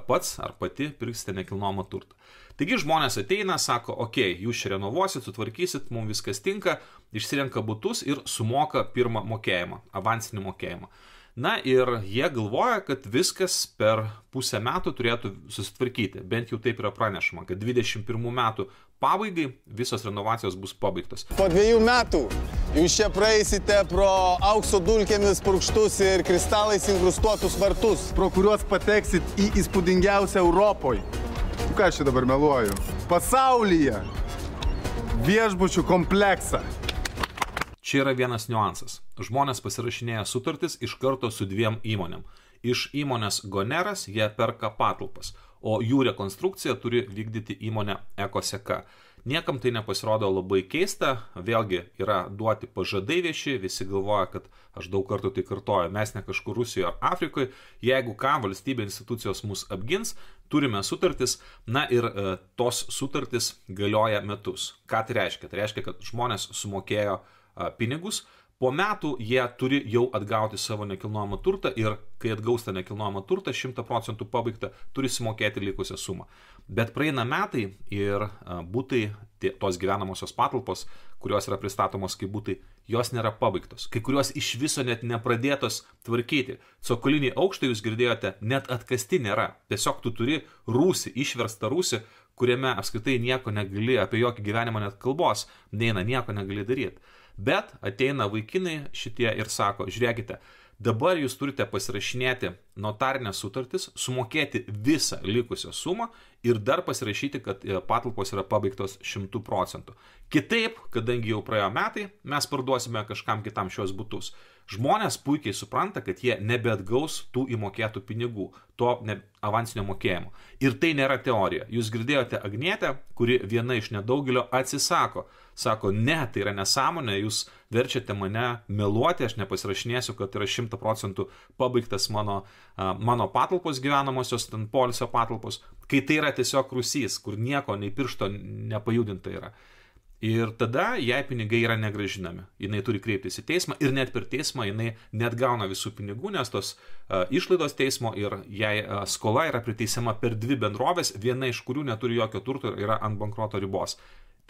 pats ar pati pirksite nekilnojamą turtą. Taigi žmonės ateina, sako, okei, okay, jūs čia renovuosit, sutvarkysit, mums viskas tinka, išsirenka būtus ir sumoka pirmą mokėjimą, avansinį mokėjimą. Na ir jie galvoja, kad viskas per pusę metų turėtų susitvarkyti. Bent jau taip yra pranešama, kad 21 metų pabaigai visos renovacijos bus pabaigtos. Po dviejų metų jūs čia praeisite pro aukso dulkėmis purkštus ir kristalais inkrustuotus vartus, pro kuriuos pateksit į įspūdingiausią Europoje. Ką aš čia dabar meluoju? Pasaulyje viešbučių kompleksą. Čia yra vienas niuansas. Žmonės pasirašinėja sutartis iš karto su dviem įmonėm. Iš įmonės Goneras jie perka patalpas, o jų rekonstrukciją turi vykdyti įmonė Ekoseka. Niekam tai nepasirodo labai keista, vėlgi yra duoti pažadai vieši, visi galvoja, kad aš daug kartų tai kartoju, mes ne kažkur Rusijoje ar Afrikoje, jeigu ką valstybė institucijos mus apgins, turime sutartis, na ir e, tos sutartis galioja metus. Ką tai reiškia? Tai reiškia, kad žmonės sumokėjo e, pinigus, po metų jie turi jau atgauti savo nekilnojamą turtą ir kai atgaus tą nekilnojamą turtą 100 procentų pabaigtą, turi sumokėti likusią sumą. Bet praeina metai ir būtai, tos gyvenamosios patalpos, kurios yra pristatomos kaip būtai, jos nėra pabaigtos. Kai kurios iš viso net nepradėtos tvarkyti. Cokoliniai aukštai jūs girdėjote, net atkasti nėra. Tiesiog tu turi rūsį, išverstą rūsį, kuriame apskritai nieko negali, apie jokį gyvenimą net kalbos neina, nieko negali daryti. Bet ateina vaikinai šitie ir sako, žiūrėkite, dabar jūs turite pasirašinėti notarinės sutartis, sumokėti visą likusią sumą ir dar pasirašyti, kad e, patalpos yra pabaigtos 100 procentų. Kitaip, kadangi jau praėjo metai, mes parduosime kažkam kitam šios būtus. Žmonės puikiai supranta, kad jie nebeatgaus tų įmokėtų pinigų, to avansinio mokėjimo. Ir tai nėra teorija. Jūs girdėjote Agnietę, kuri viena iš nedaugelio atsisako. Sako, ne, tai yra nesąmonė, jūs verčiate mane meluoti, aš nepasirašinėsiu, kad yra 100 procentų pabaigtas mano, mano patalpos gyvenamosios, ten polisio patalpos, kai tai yra tiesiog rusys, kur nieko nei piršto nepajudinta yra. Ir tada jai pinigai yra negražinami. Jis turi kreiptis į teismą ir net per teismą jinai net gauna visų pinigų, nes tos uh, išlaidos teismo ir jai uh, skola yra priteisiama per dvi bendrovės, viena iš kurių neturi jokio turto ir yra ant bankroto ribos.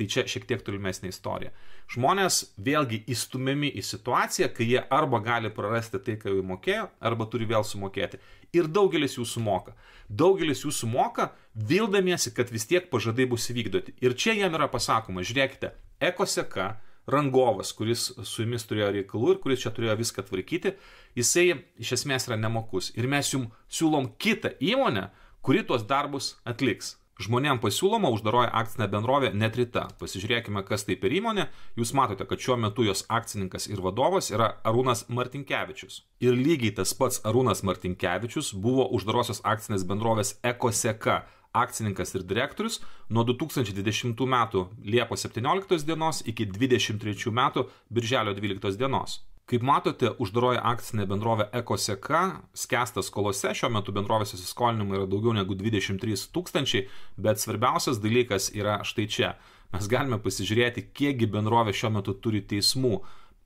Tai čia šiek tiek tolimesnė istorija. Žmonės vėlgi įstumiami į situaciją, kai jie arba gali prarasti tai, ką jau mokėjo, arba turi vėl sumokėti. Ir daugelis jų sumoka. Daugelis jų sumoka, vildamiesi, kad vis tiek pažadai bus įvykdoti. Ir čia jam yra pasakoma, žiūrėkite, ekoseka, rangovas, kuris su jumis turėjo reikalų ir kuris čia turėjo viską tvarkyti, jisai iš esmės yra nemokus. Ir mes jums siūlom kitą įmonę, kuri tuos darbus atliks. Žmonėm pasiūloma uždaroji akcinė bendrovė Netrita. Pasižiūrėkime, kas tai per įmonė. Jūs matote, kad šiuo metu jos akcininkas ir vadovas yra Arūnas Martinkevičius. Ir lygiai tas pats Arūnas Martinkevičius buvo uždarosios akcinės bendrovės Ekoseka akcininkas ir direktorius nuo 2020 m. Liepos 17 dienos iki 2023 m. Birželio 12 dienos. Kaip matote, uždaroji akcinė bendrovė Ekoseka skęsta skolose, šiuo metu bendrovės įsiskolinimai yra daugiau negu 23 tūkstančiai, bet svarbiausias dalykas yra štai čia. Mes galime pasižiūrėti, kiekgi bendrovė šiuo metu turi teismų.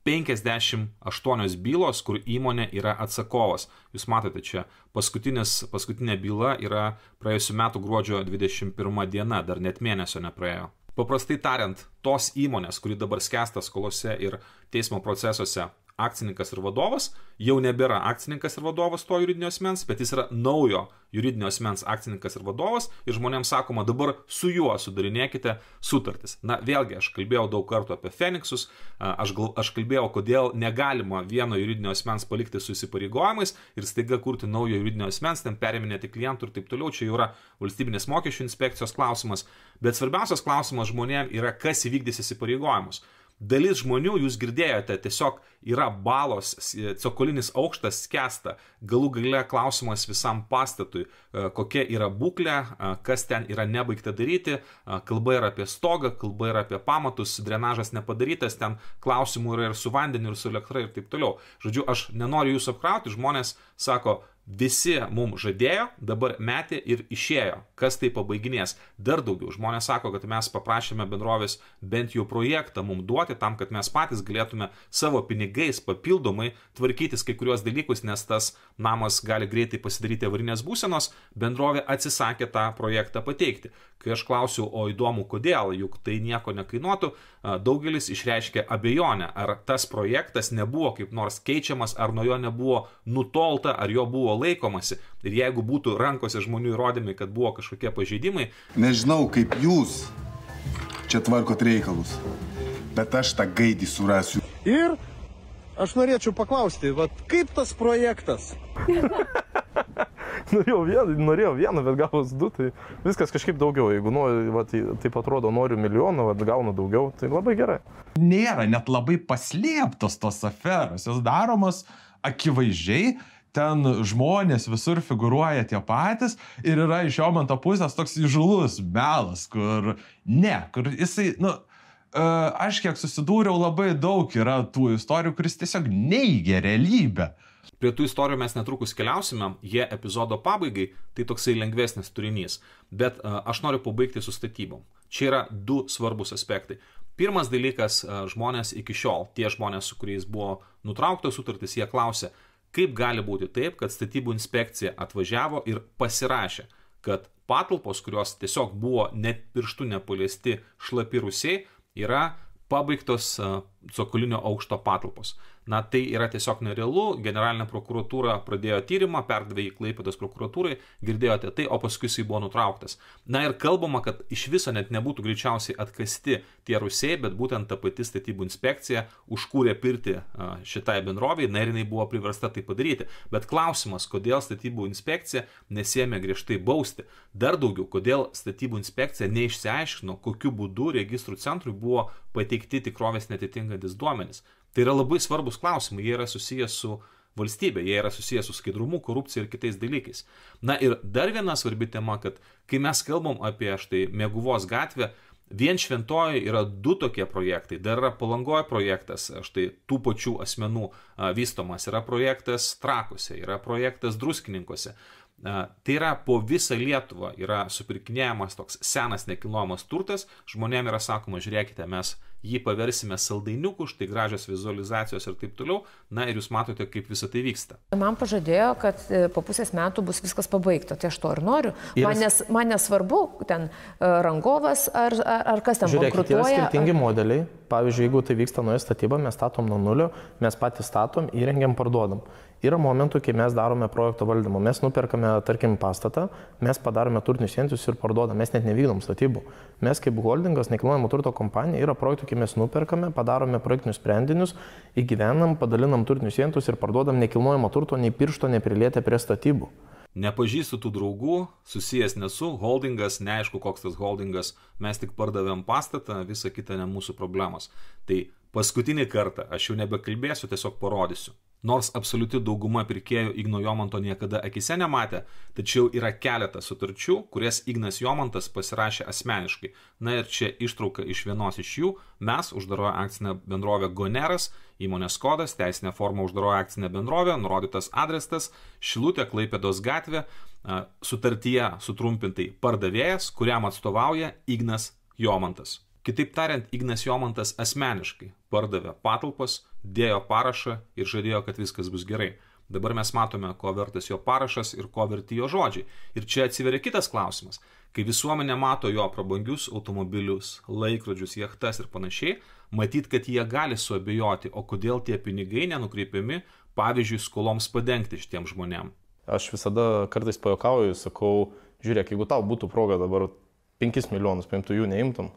58 bylos, kur įmonė yra atsakovas. Jūs matote čia, paskutinė byla yra praėjusiu metu gruodžio 21 diena, dar net mėnesio nepraėjo. Paprastai tariant, tos įmonės, kuri dabar skęsta skolose ir teismo procesuose, akcininkas ir vadovas, jau nebėra akcininkas ir vadovas to juridinio asmens, bet jis yra naujo juridinio asmens akcininkas ir vadovas ir žmonėms sakoma, dabar su juo sudarinėkite sutartis. Na, vėlgi, aš kalbėjau daug kartų apie Feniksus, aš, gal, aš kalbėjau, kodėl negalima vieno juridinio asmens palikti su įsipareigojimais ir staiga kurti naujo juridinio asmens, ten periminėti klientų ir taip toliau, čia jau yra valstybinės mokesčių inspekcijos klausimas, bet svarbiausias klausimas žmonėms yra, kas įvykdys įsipareigojimus. Dalis žmonių, jūs girdėjote, tiesiog yra balos, cokolinis aukštas skęsta, galų gale klausimas visam pastatui, e, kokia yra būklė, e, kas ten yra nebaigta daryti, e, kalba yra apie stogą, kalba yra apie pamatus, drenažas nepadarytas, ten klausimų yra ir su vandeniu, ir su elektra ir taip toliau. Žodžiu, aš nenoriu jūsų apkrauti, žmonės sako, Visi mums žadėjo, dabar metė ir išėjo. Kas tai pabaiginės? Dar daugiau. Žmonės sako, kad mes paprašėme bendrovės bent jau projektą mums duoti tam, kad mes patys galėtume savo pinigais papildomai tvarkytis kai kuriuos dalykus, nes tas namas gali greitai pasidaryti avarinės būsenos. Bendrovė atsisakė tą projektą pateikti. Kai aš klausiu, o įdomu kodėl, juk tai nieko nekainuotų, daugelis išreiškė abejonę, ar tas projektas nebuvo kaip nors keičiamas, ar nuo jo nebuvo nutolta, ar jo buvo laikomasi. Ir jeigu būtų rankose žmonių įrodymai, kad buvo kažkokie pažeidimai. Nežinau, kaip jūs čia tvarkot reikalus, bet aš tą gaidį surasiu. Ir aš norėčiau paklausti, vat, kaip tas projektas? norėjau, vieną, norėjau vieną, bet gavus du, tai viskas kažkaip daugiau. Jeigu nu, vat, taip atrodo, noriu milijoną, vat, gaunu daugiau, tai labai gerai. Nėra net labai paslėptos tos aferos, jos daromos akivaizdžiai ten žmonės visur figuruoja tie patys ir yra iš jo man to pusės toks įžulus melas, kur ne, kur jisai, nu, aš kiek susidūriau, labai daug yra tų istorijų, kuris tiesiog neigia realybę. Prie tų istorijų mes netrukus keliausime, jie epizodo pabaigai, tai toksai lengvesnis turinys. Bet aš noriu pabaigti su statybom. Čia yra du svarbus aspektai. Pirmas dalykas, žmonės iki šiol, tie žmonės, su kuriais buvo nutrauktos sutartys, jie klausė, kaip gali būti taip, kad statybų inspekcija atvažiavo ir pasirašė, kad patalpos, kurios tiesiog buvo net pirštų nepaliesti šlapi rusiai, yra pabaigtos cokolinio aukšto patalpos. Na tai yra tiesiog nerealu, generalinė prokuratūra pradėjo tyrimą, perdavė į Klaipėdos prokuratūrai, girdėjote tai, o paskui jisai buvo nutrauktas. Na ir kalbama, kad iš viso net nebūtų greičiausiai atkasti tie rusiai, bet būtent ta pati statybų inspekcija užkūrė pirti šitai bendroviai, na ir jinai buvo priversta tai padaryti. Bet klausimas, kodėl statybų inspekcija nesėmė griežtai bausti. Dar daugiau, kodėl statybų inspekcija neišsiaiškino, kokiu būdu registrų centrui buvo pateikti tikrovės netitinkantis duomenys. Tai yra labai svarbus klausimai, jie yra susijęs su valstybė, jie yra susijęs su skaidrumu, korupcija ir kitais dalykais. Na ir dar viena svarbi tema, kad kai mes kalbam apie štai Mėguvos gatvę, vien šventoji yra du tokie projektai, dar yra palangojo projektas, štai tų pačių asmenų vystomas, yra projektas Trakuose, yra projektas Druskininkose. Tai yra po visą Lietuvą yra supirkinėjamas toks senas nekilnojamas turtas, žmonėm yra sakoma, žiūrėkite, mes jį paversime saldainiuku, štai gražios vizualizacijos ir taip toliau. Na ir jūs matote, kaip visą tai vyksta. Man pažadėjo, kad e, po pusės metų bus viskas pabaigta, tai aš to ir noriu. Man, nes, man nesvarbu, ten e, rangovas ar, ar, ar kas ten Žiūrėkit, yra skirtingi ar... modeliai. Pavyzdžiui, jeigu tai vyksta nauja statyba, mes statom nuo nulio, mes patys statom, įrengiam, parduodam. Yra momentų, kai mes darome projekto valdymą. Mes nuperkame, tarkim, pastatą, mes padarome turtinius vientus ir parduodame, mes net nevykdom statybų. Mes kaip holdingas, nekilnojamo turto kompanija, yra projektų, kai mes nuperkame, padarome projektinius sprendinius, įgyvenam, padalinam turtinius vientus ir parduodam nekilnojamo turto nei piršto neprilietę prie statybų. Nepažįstu tų draugų, susijęs nesu, holdingas, neaišku, koks tas holdingas, mes tik pardavėm pastatą, visa kita ne mūsų problemos. Tai paskutinį kartą aš jau nebekalbėsiu, tiesiog parodysiu. Nors absoliuti dauguma pirkėjų Igno Jomanto niekada akise nematė, tačiau yra keletas sutarčių, kurias Ignas Jomantas pasirašė asmeniškai. Na ir čia ištrauka iš vienos iš jų. Mes, uždarojo akcinė bendrovė Goneras, įmonės kodas, teisinė forma uždarojo akcinė bendrovė, nurodytas adresas, Šilutė Klaipėdos gatvė, sutartyje sutrumpintai pardavėjas, kuriam atstovauja Ignas Jomantas. Kitaip tariant, Ignas Jomantas asmeniškai pardavė patalpas, dėjo parašą ir žadėjo, kad viskas bus gerai. Dabar mes matome, ko vertas jo parašas ir ko verti jo žodžiai. Ir čia atsiveria kitas klausimas. Kai visuomenė mato jo prabangius automobilius, laikrodžius, jachtas ir panašiai, matyt, kad jie gali suabejoti, o kodėl tie pinigai nenukreipiami, pavyzdžiui, skoloms padengti šitiem žmonėm. Aš visada kartais pajokauju, sakau, žiūrėk, jeigu tau būtų proga dabar 5 milijonus paimtų jų neimtum,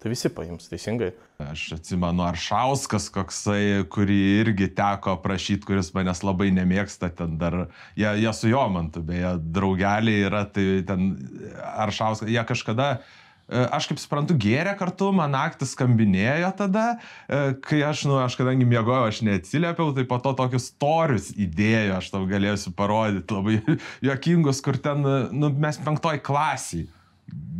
Tai visi paims, teisingai. Aš atsimenu Aršauskas, koksai, kurį irgi teko prašyti, kuris manęs labai nemėgsta, ten dar, jie, jie su Jomantu, beje, draugeliai yra, tai ten Aršauskas, jie kažkada, e, aš kaip suprantu, gėrė kartu, man naktį skambinėjo tada, e, kai aš, nu, aš kadangi miegojau, aš neatsiliepiau, tai po to tokius torius įdėjo, aš tau galėsiu parodyti, labai juokingus, kur ten, nu, mes penktoj klasiai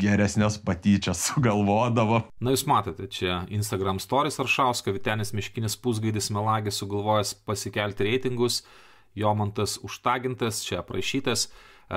geresnės patyčias sugalvodavo. Na jūs matote, čia Instagram stories Aršauska, Vitenis Miškinis pusgaidis melagis sugalvojęs pasikelti reitingus Jomantas užtagintas, čia aprašytas.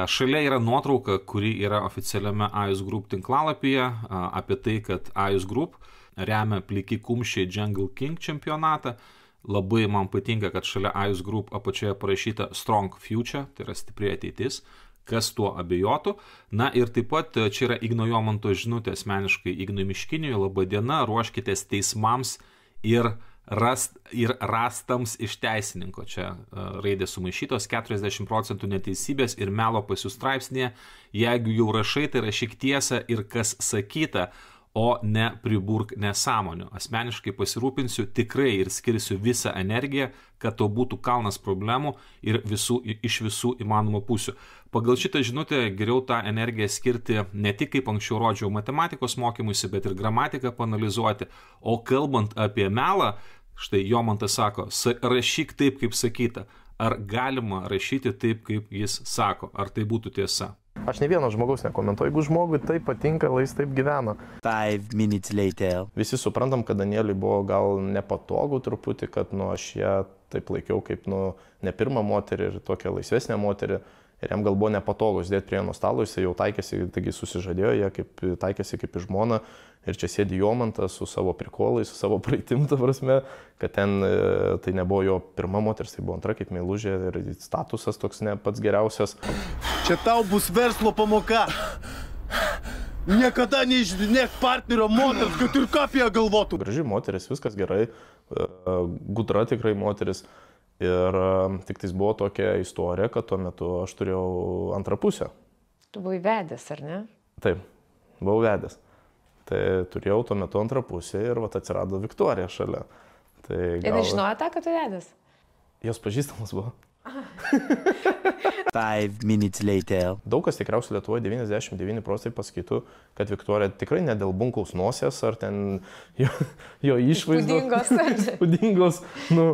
Šalia yra nuotrauka, kuri yra oficialiame AIS Group tinklalapyje apie tai, kad AIS Group remia pliki kumščiai Jungle King čempionatą. Labai man patinka, kad šalia AIS Group apačioje parašyta Strong Future, tai yra stipri ateitis, kas tuo abejotų. Na ir taip pat čia yra Igno Jomanto žinutė asmeniškai Ignui Miškiniui, laba diena, ruoškitės teismams ir rast, ir rastams iš teisininko. Čia e, raidės sumaišytos 40 procentų neteisybės ir melo pas jūs straipsnėje. Jeigu jau rašai, tai rašyk tiesą ir kas sakyta, o ne priburk nesąmonių. Asmeniškai pasirūpinsiu tikrai ir skirsiu visą energiją, kad to būtų kalnas problemų ir visų, iš visų įmanomų pusių. Pagal šitą žinutę geriau tą energiją skirti ne tik kaip anksčiau rodžiau matematikos mokymuisi, bet ir gramatiką panalizuoti. O kalbant apie melą, štai Jomantas sako, rašyk taip, kaip sakyta. Ar galima rašyti taip, kaip jis sako? Ar tai būtų tiesa? Aš ne vieno žmogaus nekomentuoju. Jeigu žmogui tai patinka, jis taip gyvena. Visi suprantam, kad Danieliui buvo gal nepatogu truputį, kad nu, aš ją taip laikiau kaip nu, ne pirmą moterį ir tokią laisvesnę moterį. Ir jam gal buvo nepatogu sėdėti prie vieno stalo, jis jau taikėsi, taigi susižadėjo, jie kaip, taikėsi kaip žmona ir čia sėdi Jomantas su savo prikolais, su savo praeitim, ta prasme, kad ten e, tai nebuvo jo pirma moteris, tai buvo antra kaip meilužė ir statusas toks ne pats geriausias. Čia tau bus verslo pamoka. Niekada neišdinėk partnerio moters, kad ir ką apie ją galvotų. Graži moteris, viskas gerai, e, gudra tikrai moteris. Ir e, tik tais buvo tokia istorija, kad tuo metu aš turėjau antrą pusę. Tu buvai vedęs, ar ne? Taip, buvau vedęs. Tai turėjau tuo metu antrą pusę ir vat atsirado Viktorija šalia. Tai gal... Ir žinojo tą, kad tu vedęs? Jos pažįstamas buvo. Five minutes later. Daug kas tikriausiai Lietuvoje 99 procentai pasakytų, kad Viktorija tikrai ne dėl bunkaus nosies ar ten jo, jo išvaizdos. Įspūdingos. nu,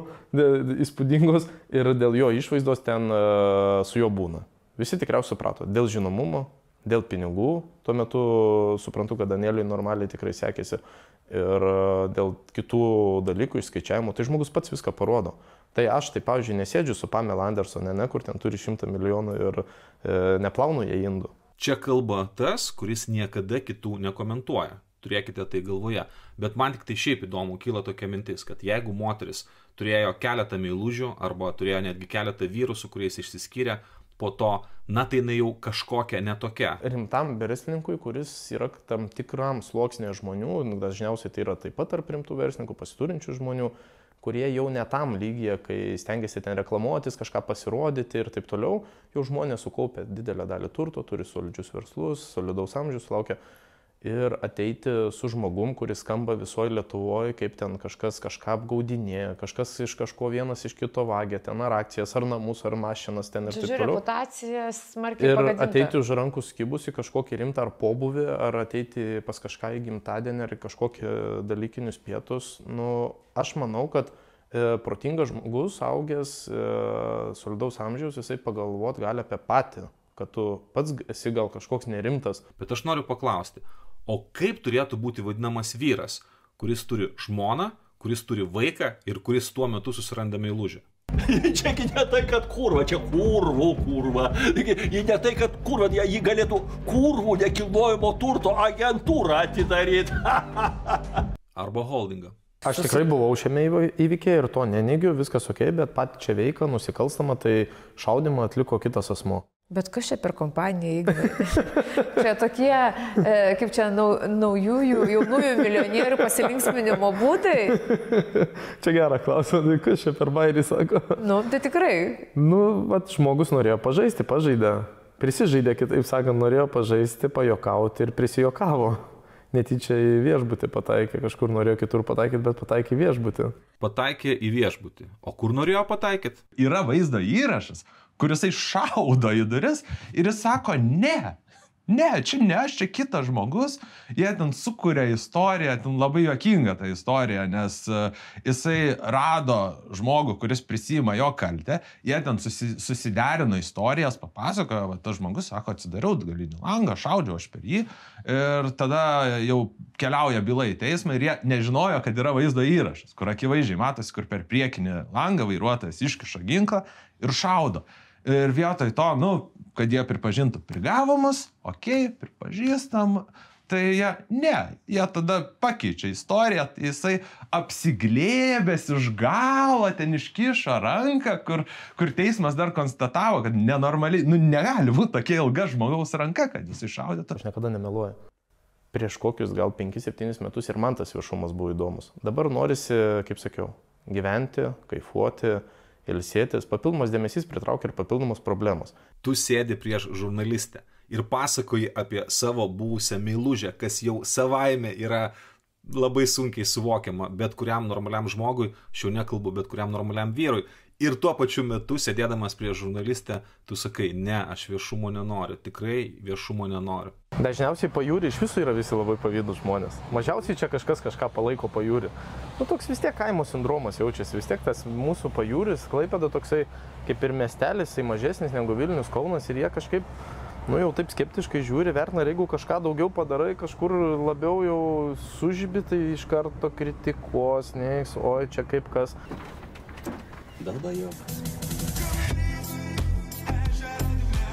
įspūdingos ir dėl jo išvaizdos ten uh, su juo būna. Visi tikriausiai suprato. Dėl žinomumo, dėl pinigų. Tuo metu suprantu, kad Danieliui normaliai tikrai sekėsi ir e, dėl kitų dalykų išskaičiavimų, tai žmogus pats viską parodo. Tai aš, tai pavyzdžiui, nesėdžiu su Pamela Andersone, ne, kur ten turi šimtą milijonų ir e, neplaunu jie indų. Čia kalba tas, kuris niekada kitų nekomentuoja. Turėkite tai galvoje. Bet man tik tai šiaip įdomu, kyla tokia mintis, kad jeigu moteris turėjo keletą meilužių arba turėjo netgi keletą vyrų, su kuriais išsiskyrė, po to, na tai jinai jau kažkokia netokia. Rimtam verslininkui, kuris yra tam tikram sluoksnėje žmonių, dažniausiai tai yra taip pat tarp rimtų verslininkų, pasiturinčių žmonių, kurie jau ne tam lygyje, kai stengiasi ten reklamuotis, kažką pasirodyti ir taip toliau, jau žmonės sukaupia didelę dalį turto, turi solidžius verslus, solidaus amžius, laukia ir ateiti su žmogum, kuris skamba visoje Lietuvoje, kaip ten kažkas kažką apgaudinėja, kažkas iš kažko vienas iš kito vagė, ten ar akcijas, ar namus, ar mašinas ten ir Žodžiu, taip toliau. reputacija smarkiai. Ir pagadinta. ateiti už rankų skibus į kažkokį rimtą ar pobuvį, ar ateiti pas kažką į gimtadienį, ar į kažkokį dalykinius pietus, nu, aš manau, kad e, protingas žmogus, augęs, e, solidaus amžiaus, jisai pagalvot gali apie patį kad tu pats esi gal kažkoks nerimtas. Bet aš noriu paklausti, O kaip turėtų būti vadinamas vyras, kuris turi žmoną, kuris turi vaiką ir kuris tuo metu susiranda meilužį? čia ne tai, kad kurva, čia kurvų kurva. Ji ne tai, kad kurva, ji galėtų kurvų nekilnojimo turto agentūrą atidaryti. Arba holdingą. Aš tikrai buvau šiame įvykiai ir to neneigiu, viskas ok, bet pat čia veika, nusikalstama, tai šaudimą atliko kitas asmo. Bet kas čia per kompaniją, Ignai? čia tokie, e, kaip čia, nau, naujųjų, jaunųjų milijonierių pasilinksminimo būdai? čia gerą klausimą, tai kas čia per bairį sako? Nu, tai tikrai. Nu, vat žmogus norėjo pažaisti, pažaidė. Prisižaidė, kitaip sakant, norėjo pažaisti, pajokauti ir prisijokavo. Netyčia į viešbutį pataikė, kažkur norėjo kitur pataikyti, bet pataikė į viešbutį. Pataikė į viešbutį. O kur norėjo pataikyti? Yra vaizdo įrašas, kuris šaudo į duris ir jis sako, ne, Ne, čia ne aš, čia kitas žmogus, jie ten sukuria istoriją, ten labai juokinga ta istorija, nes uh, jisai rado žmogų, kuris prisima jo kaltę, jie ten susi, susiderino istorijas, papasakojo, va, tas žmogus sako, atsidariau galinį langą, šaudžiau aš per jį ir tada jau keliauja byla į teismą ir jie nežinojo, kad yra vaizdo įrašas, kur akivaizdžiai matosi, kur per priekinį langą vairuotojas iškiša ginklą ir šaudo. Ir vietoj to, nu, kad jie pripažintų prigavomus, okei, okay, pripažįstam, tai jie, ne, jie tada pakeičia istoriją, tai jisai apsiglėbęs iš galo, ten iškišo ranką, kur, kur teismas dar konstatavo, kad nenormaliai, nu, negali būti tokia ilga žmogaus ranka, kad jis iššaudytų. Aš niekada nemeluoju. Prieš kokius gal 5-7 metus ir man tas viešumas buvo įdomus. Dabar norisi, kaip sakiau, gyventi, kaifuoti, ilsėtis, papildomas dėmesys pritraukia ir papildomos problemos. Tu sėdi prieš žurnalistę ir pasakoji apie savo buvusią meilužę, kas jau savaime yra labai sunkiai suvokiama bet kuriam normaliam žmogui, aš jau nekalbu bet kuriam normaliam vyrui. Ir tuo pačiu metu, sėdėdamas prie žurnalistę, tu sakai, ne, aš viešumo nenoriu, tikrai viešumo nenoriu. Dažniausiai pajūri iš visų yra visi labai pavydus žmonės. Mažiausiai čia kažkas kažką palaiko pajūri. Nu, toks vis tiek kaimo sindromas jaučiasi, vis tiek tas mūsų pajūris, klaipėda toksai kaip ir miestelis, jisai mažesnis negu Vilnius, Kaunas ir jie kažkaip nu jau taip skeptiškai žiūri, vertina, jeigu kažką daugiau padarai, kažkur labiau jau sužybi, tai iš karto kritikuos, neiks, oi čia kaip kas. Dalbajokas.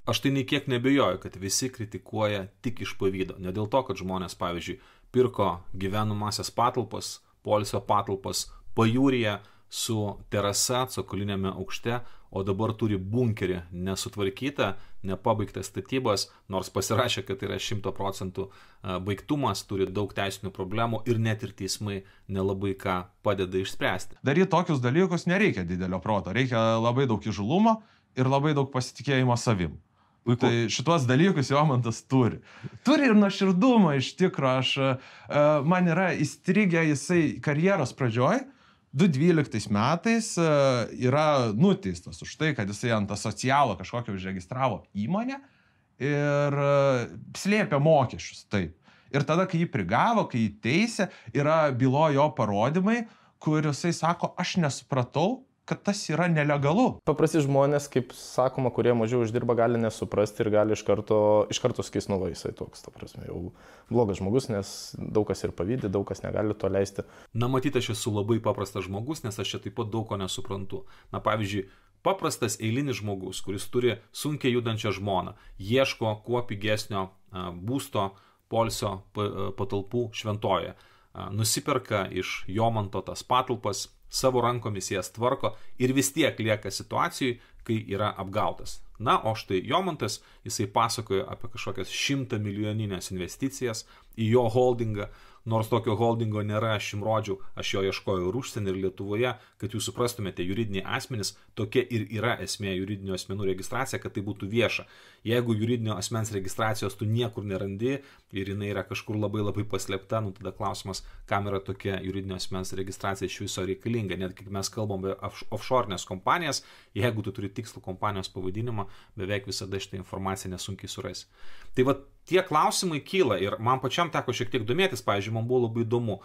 Aš tai nei kiek nebejoju, kad visi kritikuoja tik iš pavydo. Ne dėl to, kad žmonės, pavyzdžiui, pirko gyvenamasias patalpas, polisio patalpas pajūryje su terasa, cokolinėme aukšte, o dabar turi bunkerį nesutvarkytą, nepabaigtas statybas, nors pasirašė, kad tai yra 100 procentų baigtumas, turi daug teisinių problemų ir net ir teismai nelabai ką padeda išspręsti. Daryti tokius dalykus nereikia didelio proto, reikia labai daug įžulumo ir labai daug pasitikėjimo savim. Puiku. Tai šituos dalykus Jomantas turi. Turi ir nuoširdumą iš tikrųjų. Aš, man yra įstrigę jisai karjeros pradžioj, 2012 metais yra nuteistas už tai, kad jisai ant asocialo kažkokio užregistravo įmonę ir slėpė mokesčius. Taip. Ir tada, kai jį prigavo, kai jį teisė, yra bylo jo parodymai, kur jisai sako, aš nesupratau, kad tas yra nelegalu. Paprasti žmonės, kaip sakoma, kurie mažiau uždirba, gali nesuprasti ir gali iš karto, iš karto skais nuo jisai toks, ta prasme, jau blogas žmogus, nes daug kas ir pavydė, daug kas negali to leisti. Na, matyti, aš esu labai paprastas žmogus, nes aš čia taip pat daug ko nesuprantu. Na, pavyzdžiui, paprastas eilinis žmogus, kuris turi sunkiai judančią žmoną, ieško kuo pigesnio būsto, polsio patalpų šventoje, nusiperka iš Jomanto tas patalpas, savo rankomis jas tvarko ir vis tiek lieka situacijai, kai yra apgautas. Na, o štai Jomantas, jisai pasakoja apie kažkokias šimta milijoninės investicijas į jo holdingą, nors tokio holdingo nėra, aš jums rodžiau, aš jo ieškojau ir užsienį, ir Lietuvoje, kad jūs suprastumėte, juridiniai asmenys, tokia ir yra esmė juridinio asmenų registracija, kad tai būtų vieša. Jeigu juridinio asmens registracijos tu niekur nerandi ir jinai yra kažkur labai labai paslėpta, nu tada klausimas, kam yra tokia juridinio asmens registracija iš viso reikalinga. Net kai mes kalbam apie offshore'nės kompanijas, jeigu tu turi tikslų kompanijos pavadinimą, beveik visada šitą informaciją nesunkiai surasi. Tai va tie klausimai kyla ir man pačiam teko šiek tiek domėtis, pavyzdžiui, man buvo labai įdomu,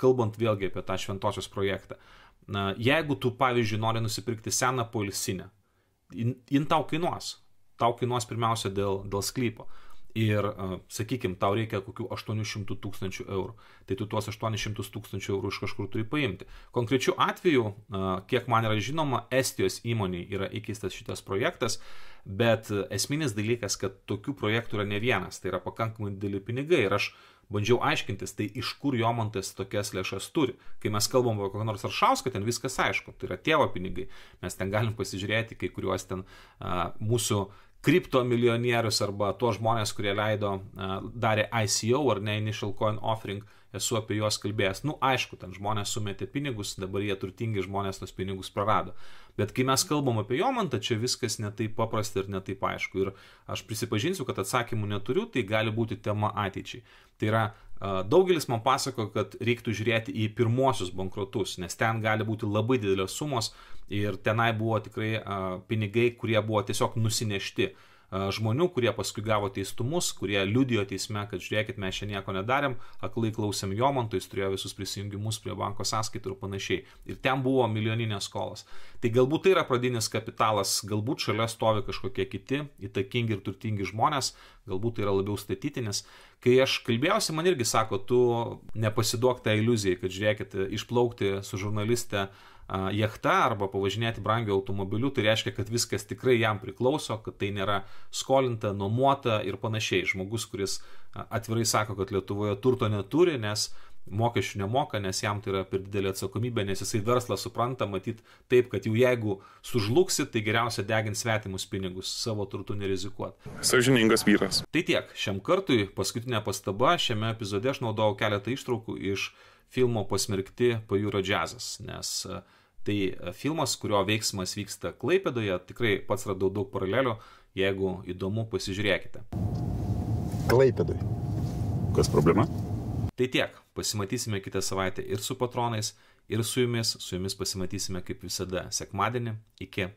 kalbant vėlgi apie tą šventosios projektą. Na, jeigu tu, pavyzdžiui, nori nusipirkti seną polisinę, jin, tau kainuos. Tau kainuos pirmiausia dėl, dėl sklypo ir, sakykime, tau reikia kokių 800 tūkstančių eurų, tai tu tuos 800 tūkstančių eurų iš kažkur turi paimti. Konkrečiu atveju, kiek man yra žinoma, Estijos įmoniai yra įkeistas šitas projektas, bet esminis dalykas, kad tokių projektų yra ne vienas, tai yra pakankamai dideli pinigai ir aš bandžiau aiškintis, tai iš kur Jomantas tokias lėšas turi. Kai mes kalbam apie kokią nors Aršauską, ten viskas aišku, tai yra tėvo pinigai. Mes ten galim pasižiūrėti kai kuriuos ten a, mūsų kriptomilijonierius arba tuos žmonės, kurie leido, darė ICO ar ne Initial Coin Offering, esu apie juos kalbėjęs. Nu, aišku, ten žmonės sumetė pinigus, dabar jie turtingi žmonės tos pinigus prarado. Bet kai mes kalbam apie Jomantą, čia viskas netaip paprasta ir netaip aišku. Ir aš prisipažinsiu, kad atsakymų neturiu, tai gali būti tema ateičiai. Tai yra, daugelis man pasako, kad reiktų žiūrėti į pirmosius bankrotus, nes ten gali būti labai didelės sumos ir tenai buvo tikrai pinigai, kurie buvo tiesiog nusinešti žmonių, kurie paskui gavo teistumus, kurie liudijo teisme, kad žiūrėkit, mes čia nieko nedarėm, aklai klausėm Jomanto, jis turėjo visus prisijungimus prie banko sąskaitų ir panašiai. Ir ten buvo milijoninės skolos. Tai galbūt tai yra pradinis kapitalas, galbūt šalia stovi kažkokie kiti įtakingi ir turtingi žmonės, galbūt tai yra labiau statytinis. Kai aš kalbėjausi, man irgi sako, tu nepasiduok tą iliuziją, kad žiūrėkit, išplaukti su žurnaliste jachta arba pavažinėti brangiu automobiliu, tai reiškia, kad viskas tikrai jam priklauso, kad tai nėra skolinta, nuomota ir panašiai. Žmogus, kuris atvirai sako, kad Lietuvoje turto neturi, nes mokesčių nemoka, nes jam tai yra per didelė atsakomybė, nes jisai verslą supranta, matyt taip, kad jau jeigu sužlugsit, tai geriausia degint svetimus pinigus, savo turtų nerizikuoti. Sažiningas vyras. Tai tiek, šiam kartui paskutinė pastaba, šiame epizode aš naudojau keletą ištraukų iš filmo Pasmerkti pajūro džiazas, nes uh, Tai e, filmas, kurio veiksmas vyksta Klaipėdoje, tikrai pats radau daug paralelių, jeigu įdomu, pasižiūrėkite. Klaipėdui. Kas problema? Tai tiek, pasimatysime kitą savaitę ir su patronais, ir su jumis, su jumis pasimatysime kaip visada sekmadienį. Iki.